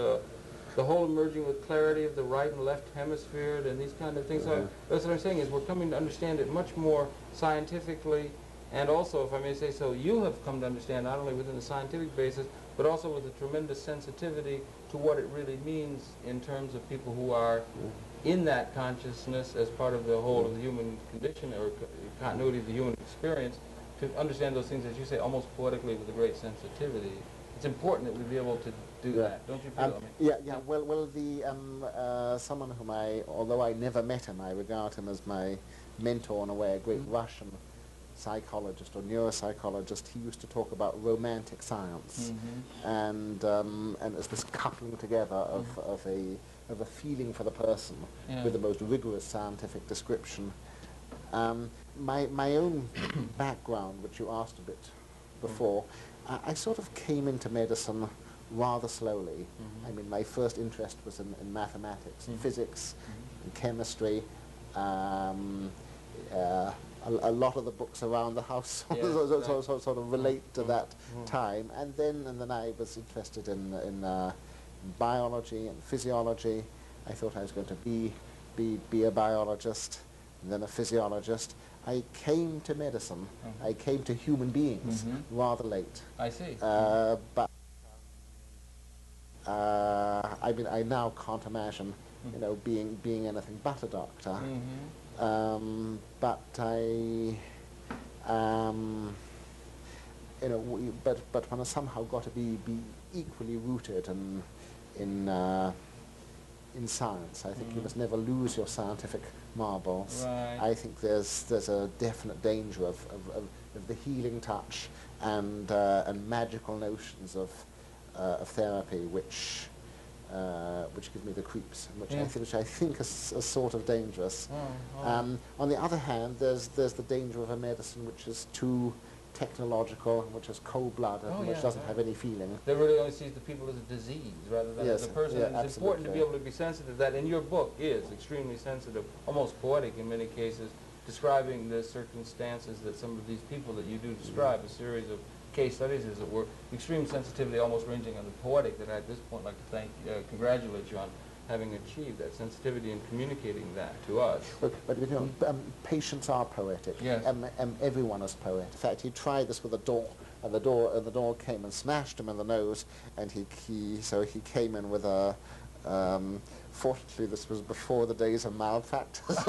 The whole emerging with clarity of the right and left hemisphere and these kind of things. So Mhm. that's what I'm saying is we're coming to understand it much more scientifically, and also, if I may say so, you have come to understand not only within the scientific basis, but also with a tremendous sensitivity to what it really means in terms of people who are in that consciousness as part of the whole of the human condition or co- continuity of the human experience, to understand those things, as you say, almost poetically with a great sensitivity. It's important that we be able to do Yeah. that, don't you feel? Um, I mean, yeah, yeah. Well, well, the um, uh, someone whom I, although I never met him, I regard him as my mentor in a way. A great Mm. Russian psychologist or neuropsychologist. He used to talk about romantic science, Mhm. and um, and it's this coupling together of, of a of a feeling for the person Yeah. with the most rigorous scientific description. Um, my my own <coughs> background, which you asked a bit before, I, I sort of came into medicine rather slowly. Mhm. I mean, my first interest was in, in mathematics and Mhm. physics Mhm. and chemistry. Um, uh, a, a lot of the books around the house Yes, so, so, right. so, so sort of relate to Mhm. that Mhm. time. And then, and then I was interested in, in uh, biology and physiology. I thought I was going to be, be, be a biologist and then a physiologist. I came to medicine. Mhm. I came to human beings rather late. I see. Uh, but uh, I mean, I now can't imagine, you Mhm. know, being being anything but a doctor. Mhm. Um, but I, um, you know, we, but but one has somehow got to be be equally rooted in in uh, in science. I think you Mhm. must never lose your scientific marbles. Right. I think there's there's a definite danger of of, of, of the healing touch and uh, and magical notions of uh, of therapy which. Uh, which give me the creeps, which I Yeah. think, which I think is, is sort of dangerous. Oh, oh. Um, on the other hand, there's there's the danger of a medicine which is too technological, which is cold-blooded, Oh, and which yeah, doesn't yeah. have any feeling. They really only sees the people as a disease rather than as a person. it's important to be able to be sensitive. That in your book is extremely sensitive, almost poetic in many cases, describing the circumstances that some of these people that you do describe, a series of case studies, as it were, extreme sensitivity, almost ranging on the poetic. That I, at this point, like to thank, uh, congratulate you on having achieved that sensitivity and communicating that to us. But, but you know, um, patients are poetic. Yes. Um, um, everyone is poet. In fact, he tried this with a door, and the door and the door came and smashed him in the nose, and he, he so he came in with a um, Fortunately, this was before the days of malpractice, <laughs>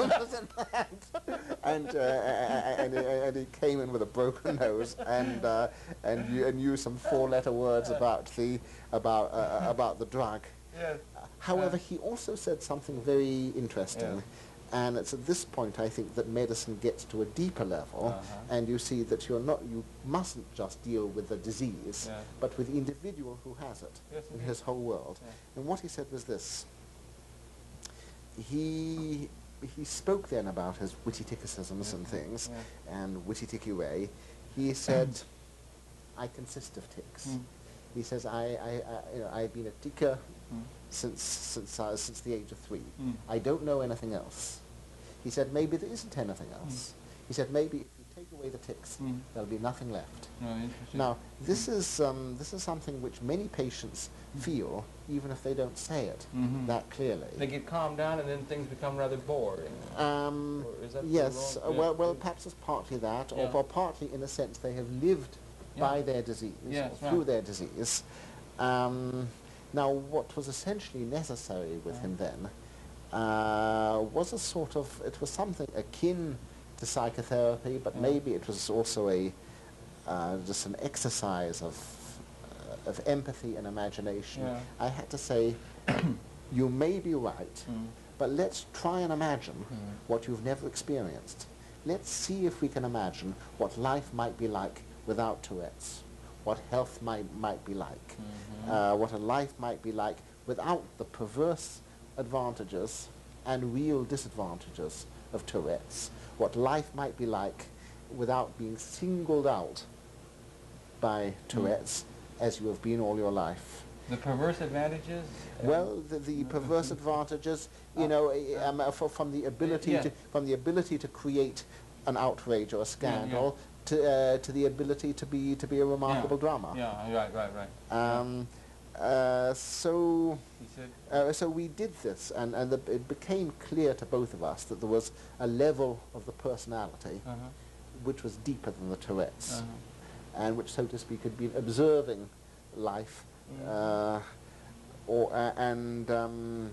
and, uh, and, he, and he came in with a broken <laughs> nose and uh, and, and used some four-letter words about the about uh, <laughs> about the drug. Yes. However, he also said something very interesting. And it's at this point, I think, that medicine gets to a deeper level, Uh-huh. and you see that you're not, you mustn't just deal with the disease, Yeah. but with the individual who has it Yes, in his whole world. Yeah. And what he said was this. He he spoke then about his witty tickicisms and things, Yeah. and witty ticky ray. He said, "I consist of tics." Mm. He says, I, I, I, you know, I've been a ticker Mm. since, since, uh, since the age of three. Mm. I don't know anything else. He said, maybe there isn't anything else. He said, maybe take away the tics, Mm. there'll be nothing left. Interesting. Now, this is, um, this is something which many patients feel, even if they don't say it Mhm. that clearly. They get calmed down and then things become rather boring. Um, is that yes, uh, well, well, perhaps it's partly that, or, Yeah. or partly in a sense they have lived Yeah. by their disease, Yes, or through right. their disease. Um, now, what was essentially necessary with him then uh, was a sort of, it was something akin to psychotherapy, but Yeah. maybe it was also a, uh, just an exercise of, uh, of empathy and imagination. Yeah. I had to say, <coughs> you may be right, Mm. but let's try and imagine Mm. what you've never experienced. Let's see if we can imagine what life might be like without Tourette's, what health might, might be like, Mhm. uh, what a life might be like without the perverse advantages and real disadvantages of Tourette's, what life might be like without being singled out by Tourette's as you have been all your life. The perverse advantages? Well, the, the perverse advantages, you know, eh, um, uh, from the ability Yeah. to from the ability to create an outrage or a yeah. scandal to uh, to the ability to be to be a remarkable drama. Yeah, right, right, right. Um, uh, so he said, uh, so we did this, and and the, it became clear to both of us that there was a level of the personality uh-huh, which was deeper than the Tourette's, uh-huh. and which, so to speak, had been observing life Mhm. uh, or, uh, and um,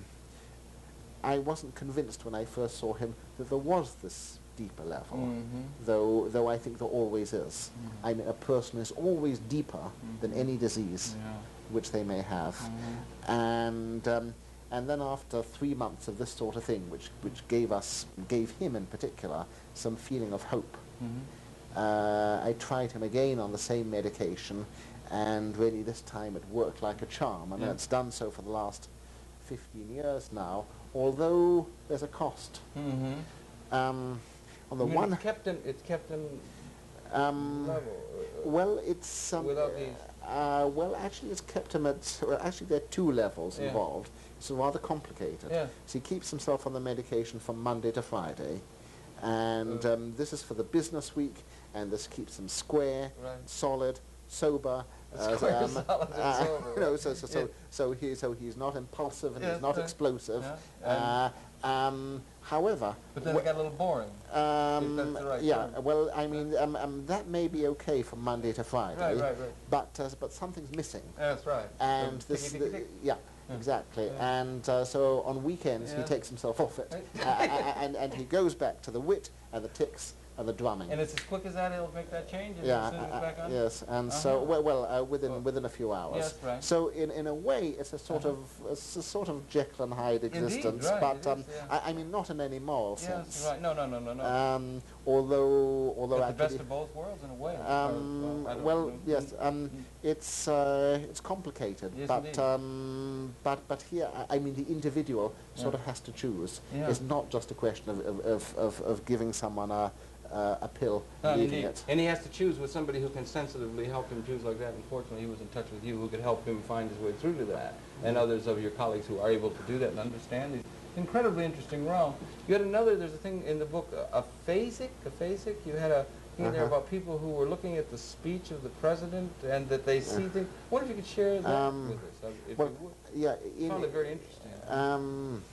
I wasn't convinced when I first saw him that there was this deeper level, Mhm. though, though I think there always is. Mhm. I mean, a person is always deeper than Mhm. any disease Yeah. Which they may have. Mhm. And, um, and then after three months of this sort of thing, which, which gave us, gave him in particular, some feeling of hope, Mhm. uh, I tried him again on the same medication, and really this time it worked like a charm, and Yeah. it's done so for the last 15 years now, although there's a cost. Mhm. Um, on the I mean, one, it's kept him, it's kept him um, level. uh, well, it's um, Without these- uh, well, actually, it's kept him at. Well, actually, there are two levels Yeah. involved. It's rather complicated. Yeah. So he keeps himself on the medication from Monday to Friday, and Uh. um, this is for the business week, and this keeps him square, Right. solid, sober. Solid, and uh, sober, you know, so so so, Yeah. so he so he's not impulsive and Yeah, he's not uh, explosive. yeah, Uh, um, however, But then it got a little boring. um, right yeah, term. well, I mean, um, um, that may be okay from Monday to Friday, Right, right, right. but uh, but something's missing. That's right. And So, this, the- yeah, Yeah. exactly. Yeah. And uh, so on weekends he takes himself off it, uh, and and he goes back to the wit and the tics the drumming. And it's as quick as that, he'll make that change and yeah, soon as it's uh, back on? yes, and so Uh-huh. well, well uh, within Well, within a few hours. yes, right. So in in a way, it's a sort Uh-huh. of it's a sort of Jekyll and Hyde existence, Indeed, right, but um, is, yeah. I, I mean not in any moral Yes, sense. right. No, no, no, no, no. Um, although although Got the best actually, of both worlds in a way. um, well, well, yes, um, Mm. it's uh, it's complicated, Yes, but um, but but here, I, I mean, the individual sort Yeah. of has to choose. Yeah. It's not just a question of of, of, of, of giving someone a uh, a pill, No, leaving indeed. it. And he has to choose with somebody who can sensitively help him choose like that. Unfortunately, he was in touch with you who could help him find his way through to that, and others of your colleagues who are able to do that and understand these incredibly interesting realm. You had another, there's a thing in the book, a phasic, aphasic. You had a thing there Uh-huh. about people who were looking at the speech of the president and that they see things. I wonder if you could share that Um, with us, uh, if well, you would. Yeah, I in, found it very interesting. um,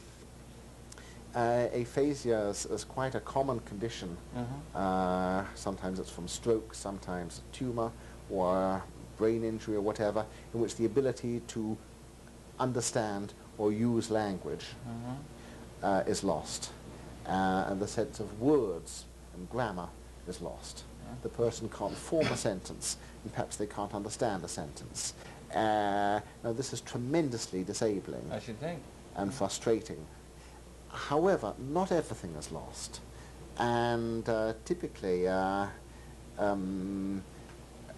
uh, aphasia is, is quite a common condition. uh-huh. Uh, sometimes it's from stroke, sometimes a tumor or brain injury or whatever, in which the ability to understand or use language Uh-huh. uh, is lost, uh, and the sense of words and grammar is lost. Yeah. The person can't form a sentence, and perhaps they can't understand a sentence. Uh, now, this is tremendously disabling I should think. and frustrating. However, not everything is lost, and uh, typically, uh, um,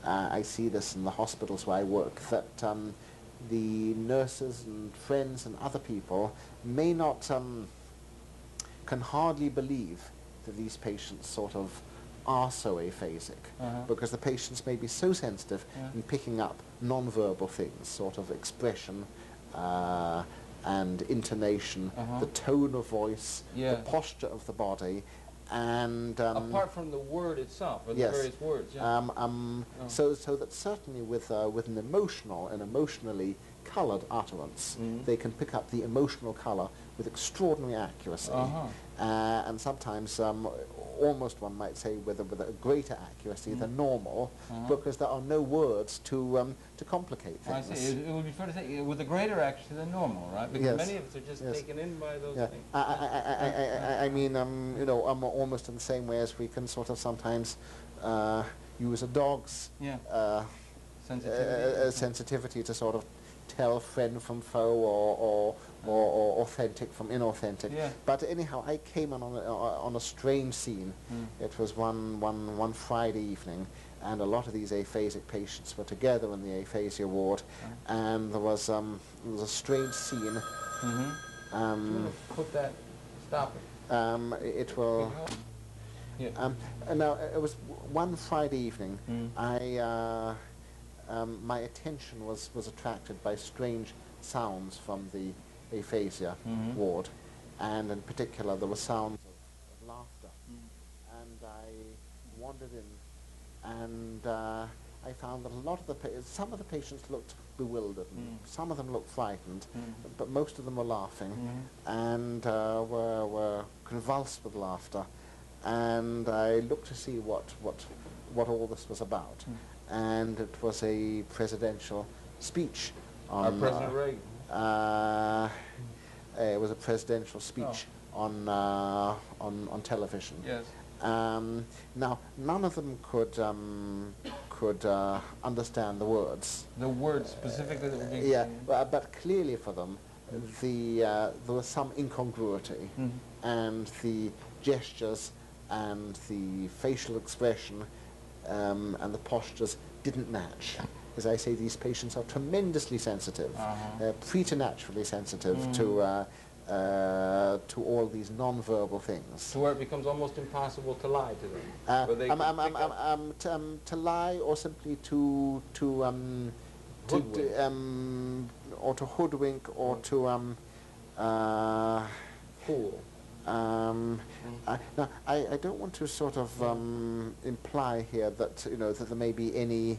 uh, I see this in the hospitals where I work that um, the nurses and friends and other people may not um, can hardly believe that these patients sort of are so aphasic Uh-huh. because the patients may be so sensitive Yeah. in picking up non-verbal things, sort of expression uh, and intonation, Uh-huh. the tone of voice, Yeah. the posture of the body, and um, Apart from the word itself, or the various words, yeah. um, um, Oh. so, so that certainly with, uh, with an emotional and emotionally coloured utterance, Mhm. they can pick up the emotional colour with extraordinary accuracy. Uh-huh. Uh, and sometimes um, almost one might say with a, with a greater accuracy Mm. than normal Uh-huh. because there are no words to, um, to complicate I things. see. It, it would be fair to say uh, with a greater accuracy than normal, right? Because Yes. many of us are just Yes. taken in by those Yeah, things. I, I, I, I, I, I- I mean, um, you know, um, almost in the same way as we can sort of sometimes uh, use a dog's Yeah. uh, Sensitivity. uh, uh, sensitivity to sort of tell friend from foe or, or, or, or authentic from inauthentic. Yeah. But anyhow, I came on a, on a strange scene. Mm. It was one, one, one Friday evening, and a lot of these aphasic patients were together in the aphasia ward, Uh-huh. and there was, um, there was a strange scene. Mm-hmm. Um, Put that, stop it. um, it will. Yeah. Um, now, it was one Friday evening. Mm. I, uh, um, my attention was, was attracted by strange sounds from the aphasia Mhm. ward, and in particular there were sounds of, of laughter. Mm. And I wandered in, and uh, I found that a lot of the pa- some of the patients looked bewildered, and Mm. some of them looked frightened, Mm. but most of them were laughing Mhm. and uh, were, were convulsed with laughter. And I looked to see what, what, what all this was about. Mm. And it was a presidential speech Our on... President uh, Reagan. Uh, it was a presidential speech on, uh, on, on television. Yes. Um, now, none of them could, um, could uh, understand the words. The words specifically that were being Yeah, but, but clearly for them, the, uh, there was some incongruity, Mhm. and the gestures and the facial expression um, and the postures didn't match. As I say, these patients are tremendously sensitive, Uh-huh. uh, preternaturally sensitive Mm. to, uh, uh, to all these non-verbal things. To where it becomes almost impossible to lie to them. Uh, um, um, um, to, um, to lie or simply to to um, to, um, or to hoodwink or Mm. to um, uh, Fool. um, Mm. I, now I, I don't want to sort of um, imply here that you know that there may be any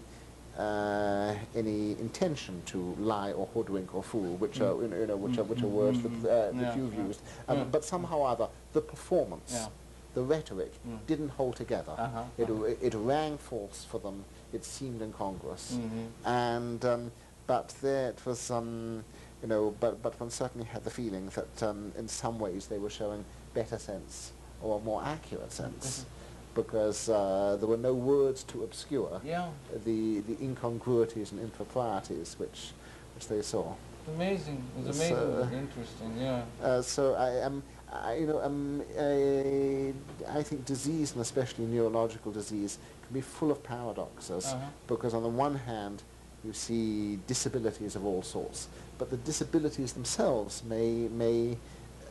uh, any intention to lie or hoodwink or fool, which are you know, you know which are which are words that, uh, that Yeah, you've yeah. used, um, Yeah. but somehow or other the performance, the rhetoric Mm. didn't hold together. Uh-huh, It, uh-huh. it rang false for them. It seemed incongruous, Mhm. and um, but there it was. Um, you know, but but one certainly had the feeling that um, in some ways they were showing better sense or a more accurate sense, because uh, there were no words to obscure Yeah. the the incongruities and improprieties which which they saw. Amazing. It's amazing. uh, Interesting. Yeah. Uh, so I am, I, you know, um, I, I think disease, and especially neurological disease, can be full of paradoxes. Uh-huh. Because on the one hand, you see disabilities of all sorts, but the disabilities themselves may may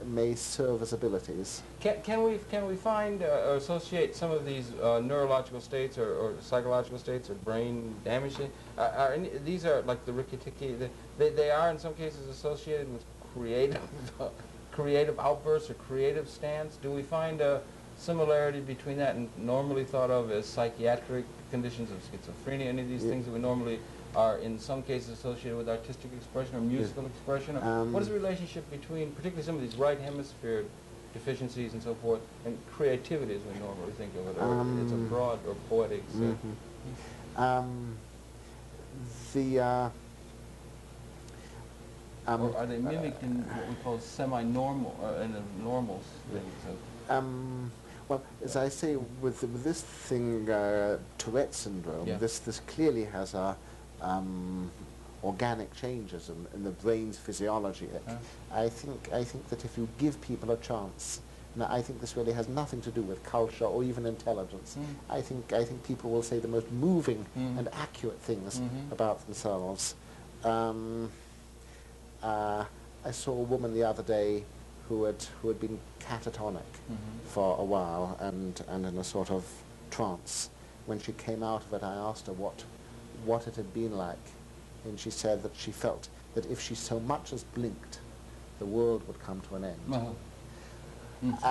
may serve as abilities. Can, can we can we find uh, or associate some of these uh, neurological states or, or psychological states or brain damage? thing- Are, any, these are like the rikki-tikki. the- They, they are in some cases associated with creative <laughs> creative outbursts or creative stance. Do we find a similarity between that and normally thought of as psychiatric conditions of schizophrenia? Any of these Yeah. things that we normally are in some cases associated with artistic expression or musical expression? Or Um, what is the relationship between particularly some of these right hemisphere deficiencies and so forth and creativity as we normally think of it? Or it's a Um, broad or poetic sense. Mhm. Um, the uh, Um, or are they mimicked in what we call semi-normal, or in a normal? So, Um, well, as I say, with, with this thing, uh, Tourette syndrome, Yeah. this, this clearly has a, um, organic changes in, in the brain's physiology. Huh. I think, I think that if you give people a chance, now I think this really has nothing to do with culture or even intelligence. Mm. I think, I think people will say the most moving Mm. and accurate things Mhm. about themselves. Um, uh, I saw a woman the other day who had, who had been catatonic Mhm. for a while and, and in a sort of trance. When she came out of it, I asked her what, what it had been like. And she said that she felt that if she so much as blinked, the world would come to an end. Uh-huh. Mm. Uh,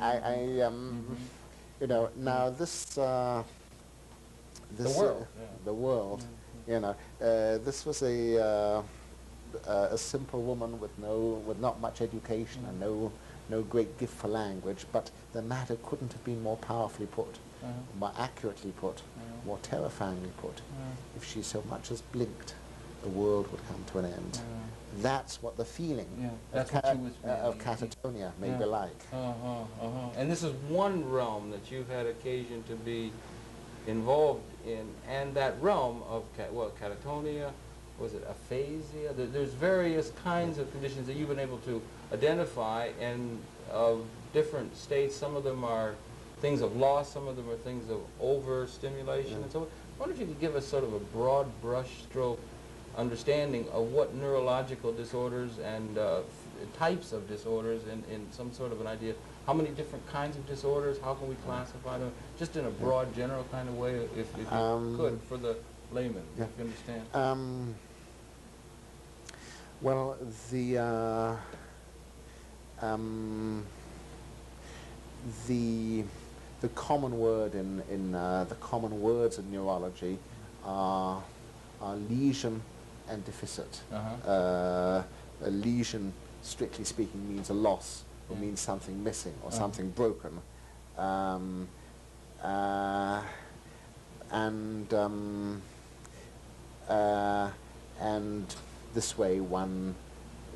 I, I um, Mhm. you know, now this, uh, this world, uh, yeah. the world, Mhm. you know, uh, this was a, uh, uh, a simple woman with no, with not much education and no, no great gift for language, but the matter couldn't have been more powerfully put, Uh-huh. more accurately put, Yeah. more terrifyingly put. Yeah. If she so much as blinked, the world would come to an end. That's what the feeling of, what ca- uh, of catatonia may be like. Uh-huh, uh-huh. And this is one realm that you've had occasion to be involved in, and that realm of, what, catatonia, was it aphasia? There's various kinds of conditions that you've been able to identify, and of different states. Some of them are things of loss, some of them are things of overstimulation, Yeah. and so on. I wonder if you could give us sort of a broad brushstroke understanding of what neurological disorders and uh, types of disorders and, and some sort of an idea. How many different kinds of disorders? How can we classify them? Just in a broad, general kind of way, if, if you Um, could, for the layman, yeah. if you understand. Um, well, the uh, um, the the common word in in uh, the common words in neurology are, are lesion and deficit. Uh-huh. Uh, a lesion, strictly speaking, means a loss or Yeah. means something missing or Uh-huh. something broken. Um, uh, and um, uh, and this way one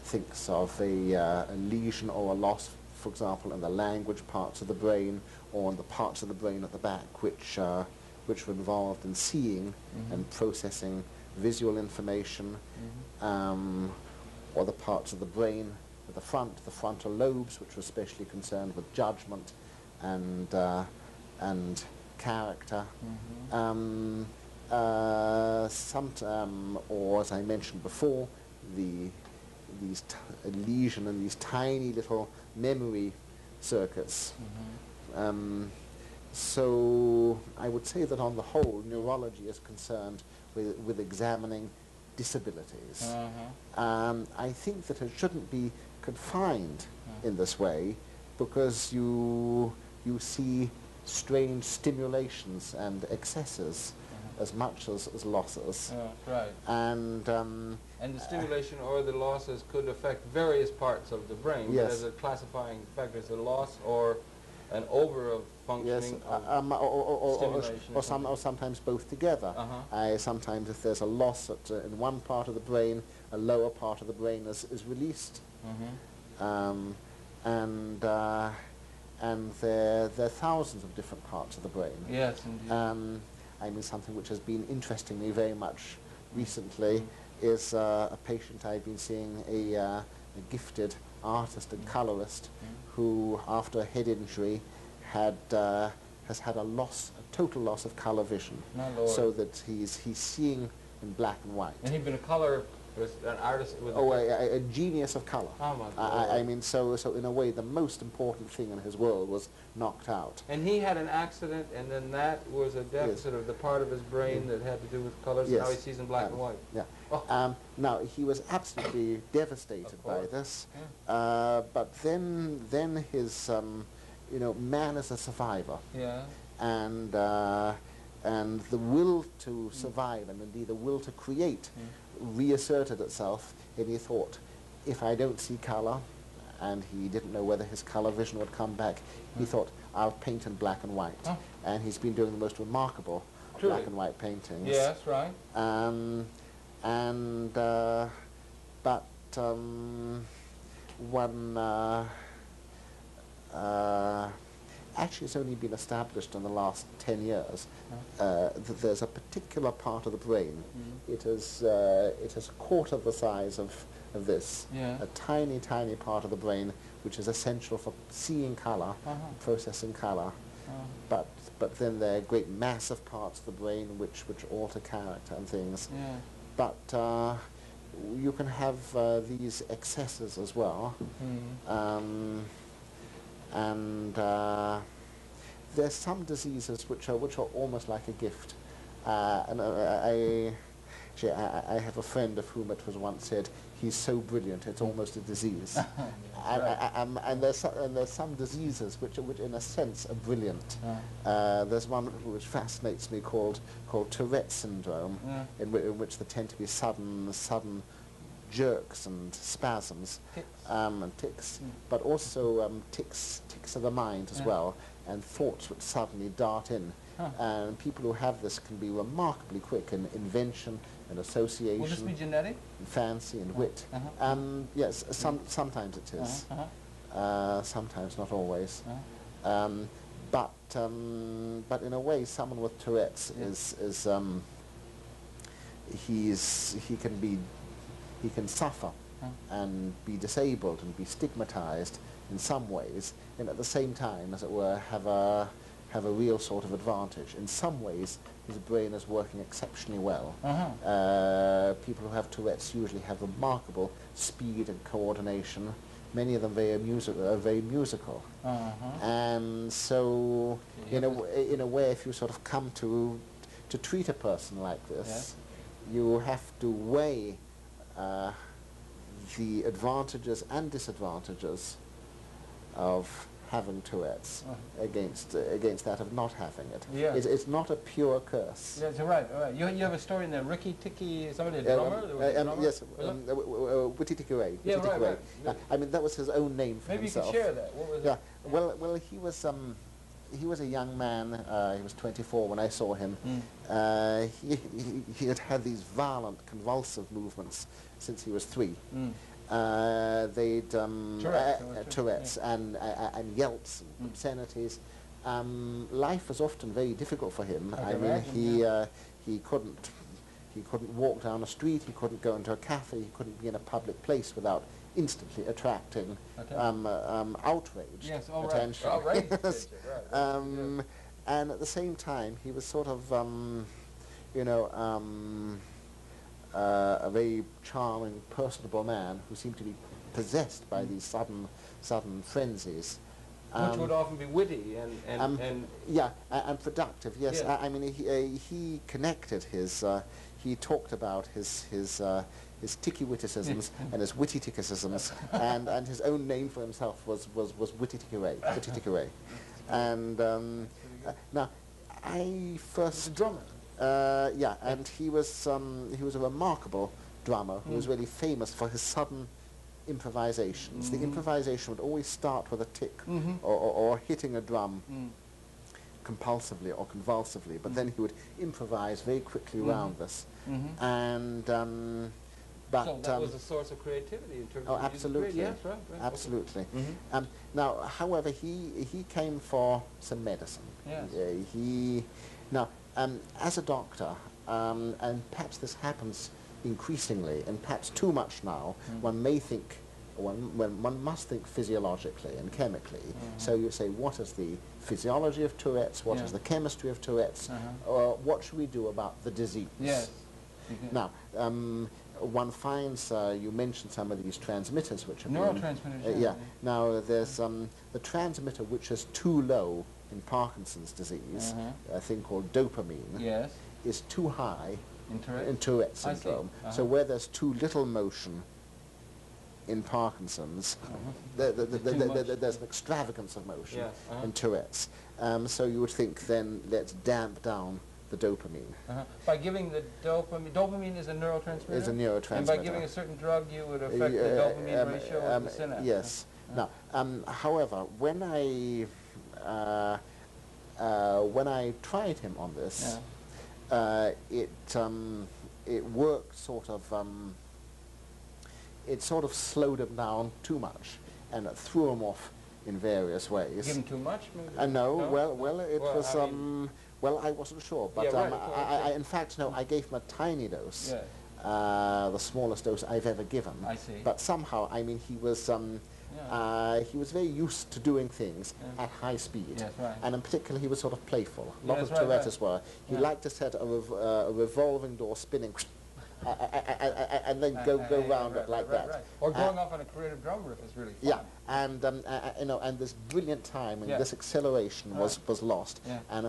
thinks of a, uh, a lesion or a loss, for example, in the language parts of the brain or in the parts of the brain at the back which, uh, which were involved in seeing Mhm. and processing visual information, Mhm. um, or the parts of the brain at the front, the frontal lobes, which were especially concerned with judgment and, uh, and character. Mhm. Um, uh, some, um, or as I mentioned before, the, these lesion and these tiny little memory circuits. Mhm. Um, so I would say that on the whole, neurology is concerned with, with examining disabilities. Uh-huh. Um, I think that it shouldn't be confined Yeah. in this way because you, you see strange stimulations and excesses Uh-huh. as much as, as losses. Yeah, right. And um, And the stimulation or the losses could affect various parts of the brain. but Yes. As a classifying factor, is a loss or an over of yes, functioning uh, of um, or, or, or, or, some, or sometimes both together. Uh-huh. I, sometimes if there's a loss at, uh, in one part of the brain, a lower part of the brain is, is released. Mhm. Um, and uh, and there, there are thousands of different parts of the brain. Yes, indeed. Um, I mean, something which has been interesting me very much recently is uh, a patient I've been seeing, a, uh, a gifted artist and colorist Mm. who, after a head injury, had uh, has had a loss, a total loss of color vision, so that he's he's seeing in black and white. and he'd been a color, an artist with Oh, a, a, genius of color. Oh, I, I- mean, so so in a way, the most important thing in his world was knocked out. And he had an accident, and then that was a deficit of the part of his brain that had to do with colors, and now he sees in black Um, and white. Yeah. <laughs> Um, now he was absolutely devastated by this, Yeah. uh, but then then his um, you know man is a survivor, Yeah. and uh, and the will to survive and indeed the will to create Mm. reasserted itself, and he thought, if I don't see color, and he didn't know whether his color vision would come back, he Mm. thought, I'll paint in black and white, Oh. and he's been doing the most remarkable Truly. black and white paintings. Yes, right. Um, and uh, but um, one uh, uh, actually it's only been established in the last 10 years uh, that there's a particular part of the brain. Mm. It is, uh, it is a quarter the size of, of this, Yeah. a tiny, tiny part of the brain which is essential for seeing color, Uh-huh. processing color. Uh, But, but then there are great massive parts of the brain which, which alter character and things. yeah. But uh, you can have uh, these excesses as well. Mm. Um, and uh, there's some diseases which are, which are almost like a gift. Uh, and uh, I, actually, I, I have a friend of whom it was once said, he's so brilliant, it's almost a disease. <laughs> and, Right. uh, um, and, there's some, and there's some diseases which, are, which in a sense are brilliant. Uh, Uh, there's one which fascinates me called, called Tourette syndrome, Yeah. in, in which there tend to be sudden, sudden jerks and spasms Tics. um, and tics, Mm. but also um, tics, tics of the mind as Yeah. well, and thoughts which suddenly dart in. Huh. And people who have this can be remarkably quick in invention and association, this be genetic? and fancy and wit. Uh-huh. Um, yes, some, sometimes it is, Uh-huh. uh-huh, uh, sometimes not always. uh-huh. Um, but um, but in a way, someone with Tourette's Yeah. is is um, he's he can be he can suffer Huh. and be disabled and be stigmatized in some ways, and at the same time, as it were, have a have a real sort of advantage. In some ways, his brain is working exceptionally well. Uh-huh. Uh, people who have Tourette's usually have remarkable speed and coordination. Many of them very music, are very musical. Uh-huh. And so, Yeah, in a, in a way, if you sort of come to, to treat a person like this, you have to weigh uh, the advantages and disadvantages of having Tourette's Uh-huh. against, uh, against that of not having it. Yeah. It's, it's not a pure curse. Yeah, so right, right. You, you have a story in there, Ricky Ticky, somebody, a drummer? um, a uh, um, drummer? yes, um, uh, uh, Witty Ticky Ray. Yeah, right, right. I mean, that was his own name for Maybe you himself. could share that. What was Yeah. it? Well, well, he was um, he was a young man. Uh, he was 24 when I saw him. Mm. Uh, he, he, he had had these violent, convulsive movements since he was three. Mm. Uh, they'd um, Tourette's, uh, or uh, and uh, and yelps and Mm. obscenities. Um, life was often very difficult for him. I I mean, he yeah. uh, he couldn't he couldn't walk down a street. He couldn't go into a cafe. He couldn't be in a public place without instantly attracting Okay. um, uh, um, outrage, Yes, <laughs> all right. attention. Outrage Yes. right. Um, and at the same time, he was sort of, um, you know, um, uh, a very charming, personable man who seemed to be possessed by these sudden, sudden frenzies. Which Um, would often be witty and, and, um, and yeah, a- and productive. Yes, Yeah. I, I mean he, uh, he connected his. Uh, he talked about his his uh, his ticky witticisms <laughs> and his witty tickicisms, and and his own name for himself was was was witty ticky ray. witty ticky ray, and um, uh, now I first. drummer. Uh, yeah, and he was um, he was a remarkable drummer who was Mm. really famous for his sudden improvisations. The Mhm. improvisation would always start with a tic Mhm. or, or, or hitting a drum Mm. compulsively or convulsively, but Mm. then he would improvise very quickly Mhm. around this. Mhm. And um, but so that um, was a source of creativity in terms oh, of music absolutely, creativity. Yes, right, right. okay. absolutely. Mhm. Um, now, however, he he came for some medicine. Yes. Uh, he now um, as a doctor, um, and perhaps this happens increasingly, and perhaps too much now. Mm. One may think. One, when one must think physiologically and chemically. So Mhm. you say, what is the physiology of Tourette's? What is Yeah. the chemistry of Tourette's? Uh-huh. Or what should we do about the disease? Yes. Now, um, one finds, uh, you mentioned some of these transmitters which been... Neurotransmitters, uh, yeah. yeah. Now, there's um, the transmitter which is too low in Parkinson's disease, Uh-huh. a thing called dopamine, Yes. is too high in Tourette's I see. syndrome. So Uh-huh. where there's too little motion in Parkinson's, there, there, there- much. there- there's an extravagance of motion Yes, uh-huh. in Tourette's. Um, so you would think then let's damp down the dopamine. Uh-huh. By giving the dopamine, dopamine is a neurotransmitter? Is a neurotransmitter. And by giving a certain drug, you would affect the Uh, dopamine um, ratio um, of the synapse? Yes. Uh, Now, um, however, when I uh, uh, when I tried him on this, uh, it um, it worked sort of. Um, it sort of slowed him down too much, and it threw him off in various ways. Give him too much, maybe? Uh, no, No? well, well, it Well, was, I mean- um, well, I wasn't sure, but Yeah, right, um, course, I, I, in fact, no, I gave him a tiny dose, Yeah, uh, the smallest dose I've ever given. I see. But somehow, I mean, he was, um, Yeah. uh, he was very used to doing things Yeah. at high speed. Yes, right. And in particular, he was sort of playful. A lot Yes, of right, right. Tourette's were. He Yeah. liked to set a, rev- uh, a revolving door spinning, <laughs> uh, and then go, go round right, it like right, that. right. Or Uh, going off on a creative drum riff is really fun. Yeah, and um, you know, and this brilliant time and this acceleration was Right. was lost. Yeah. And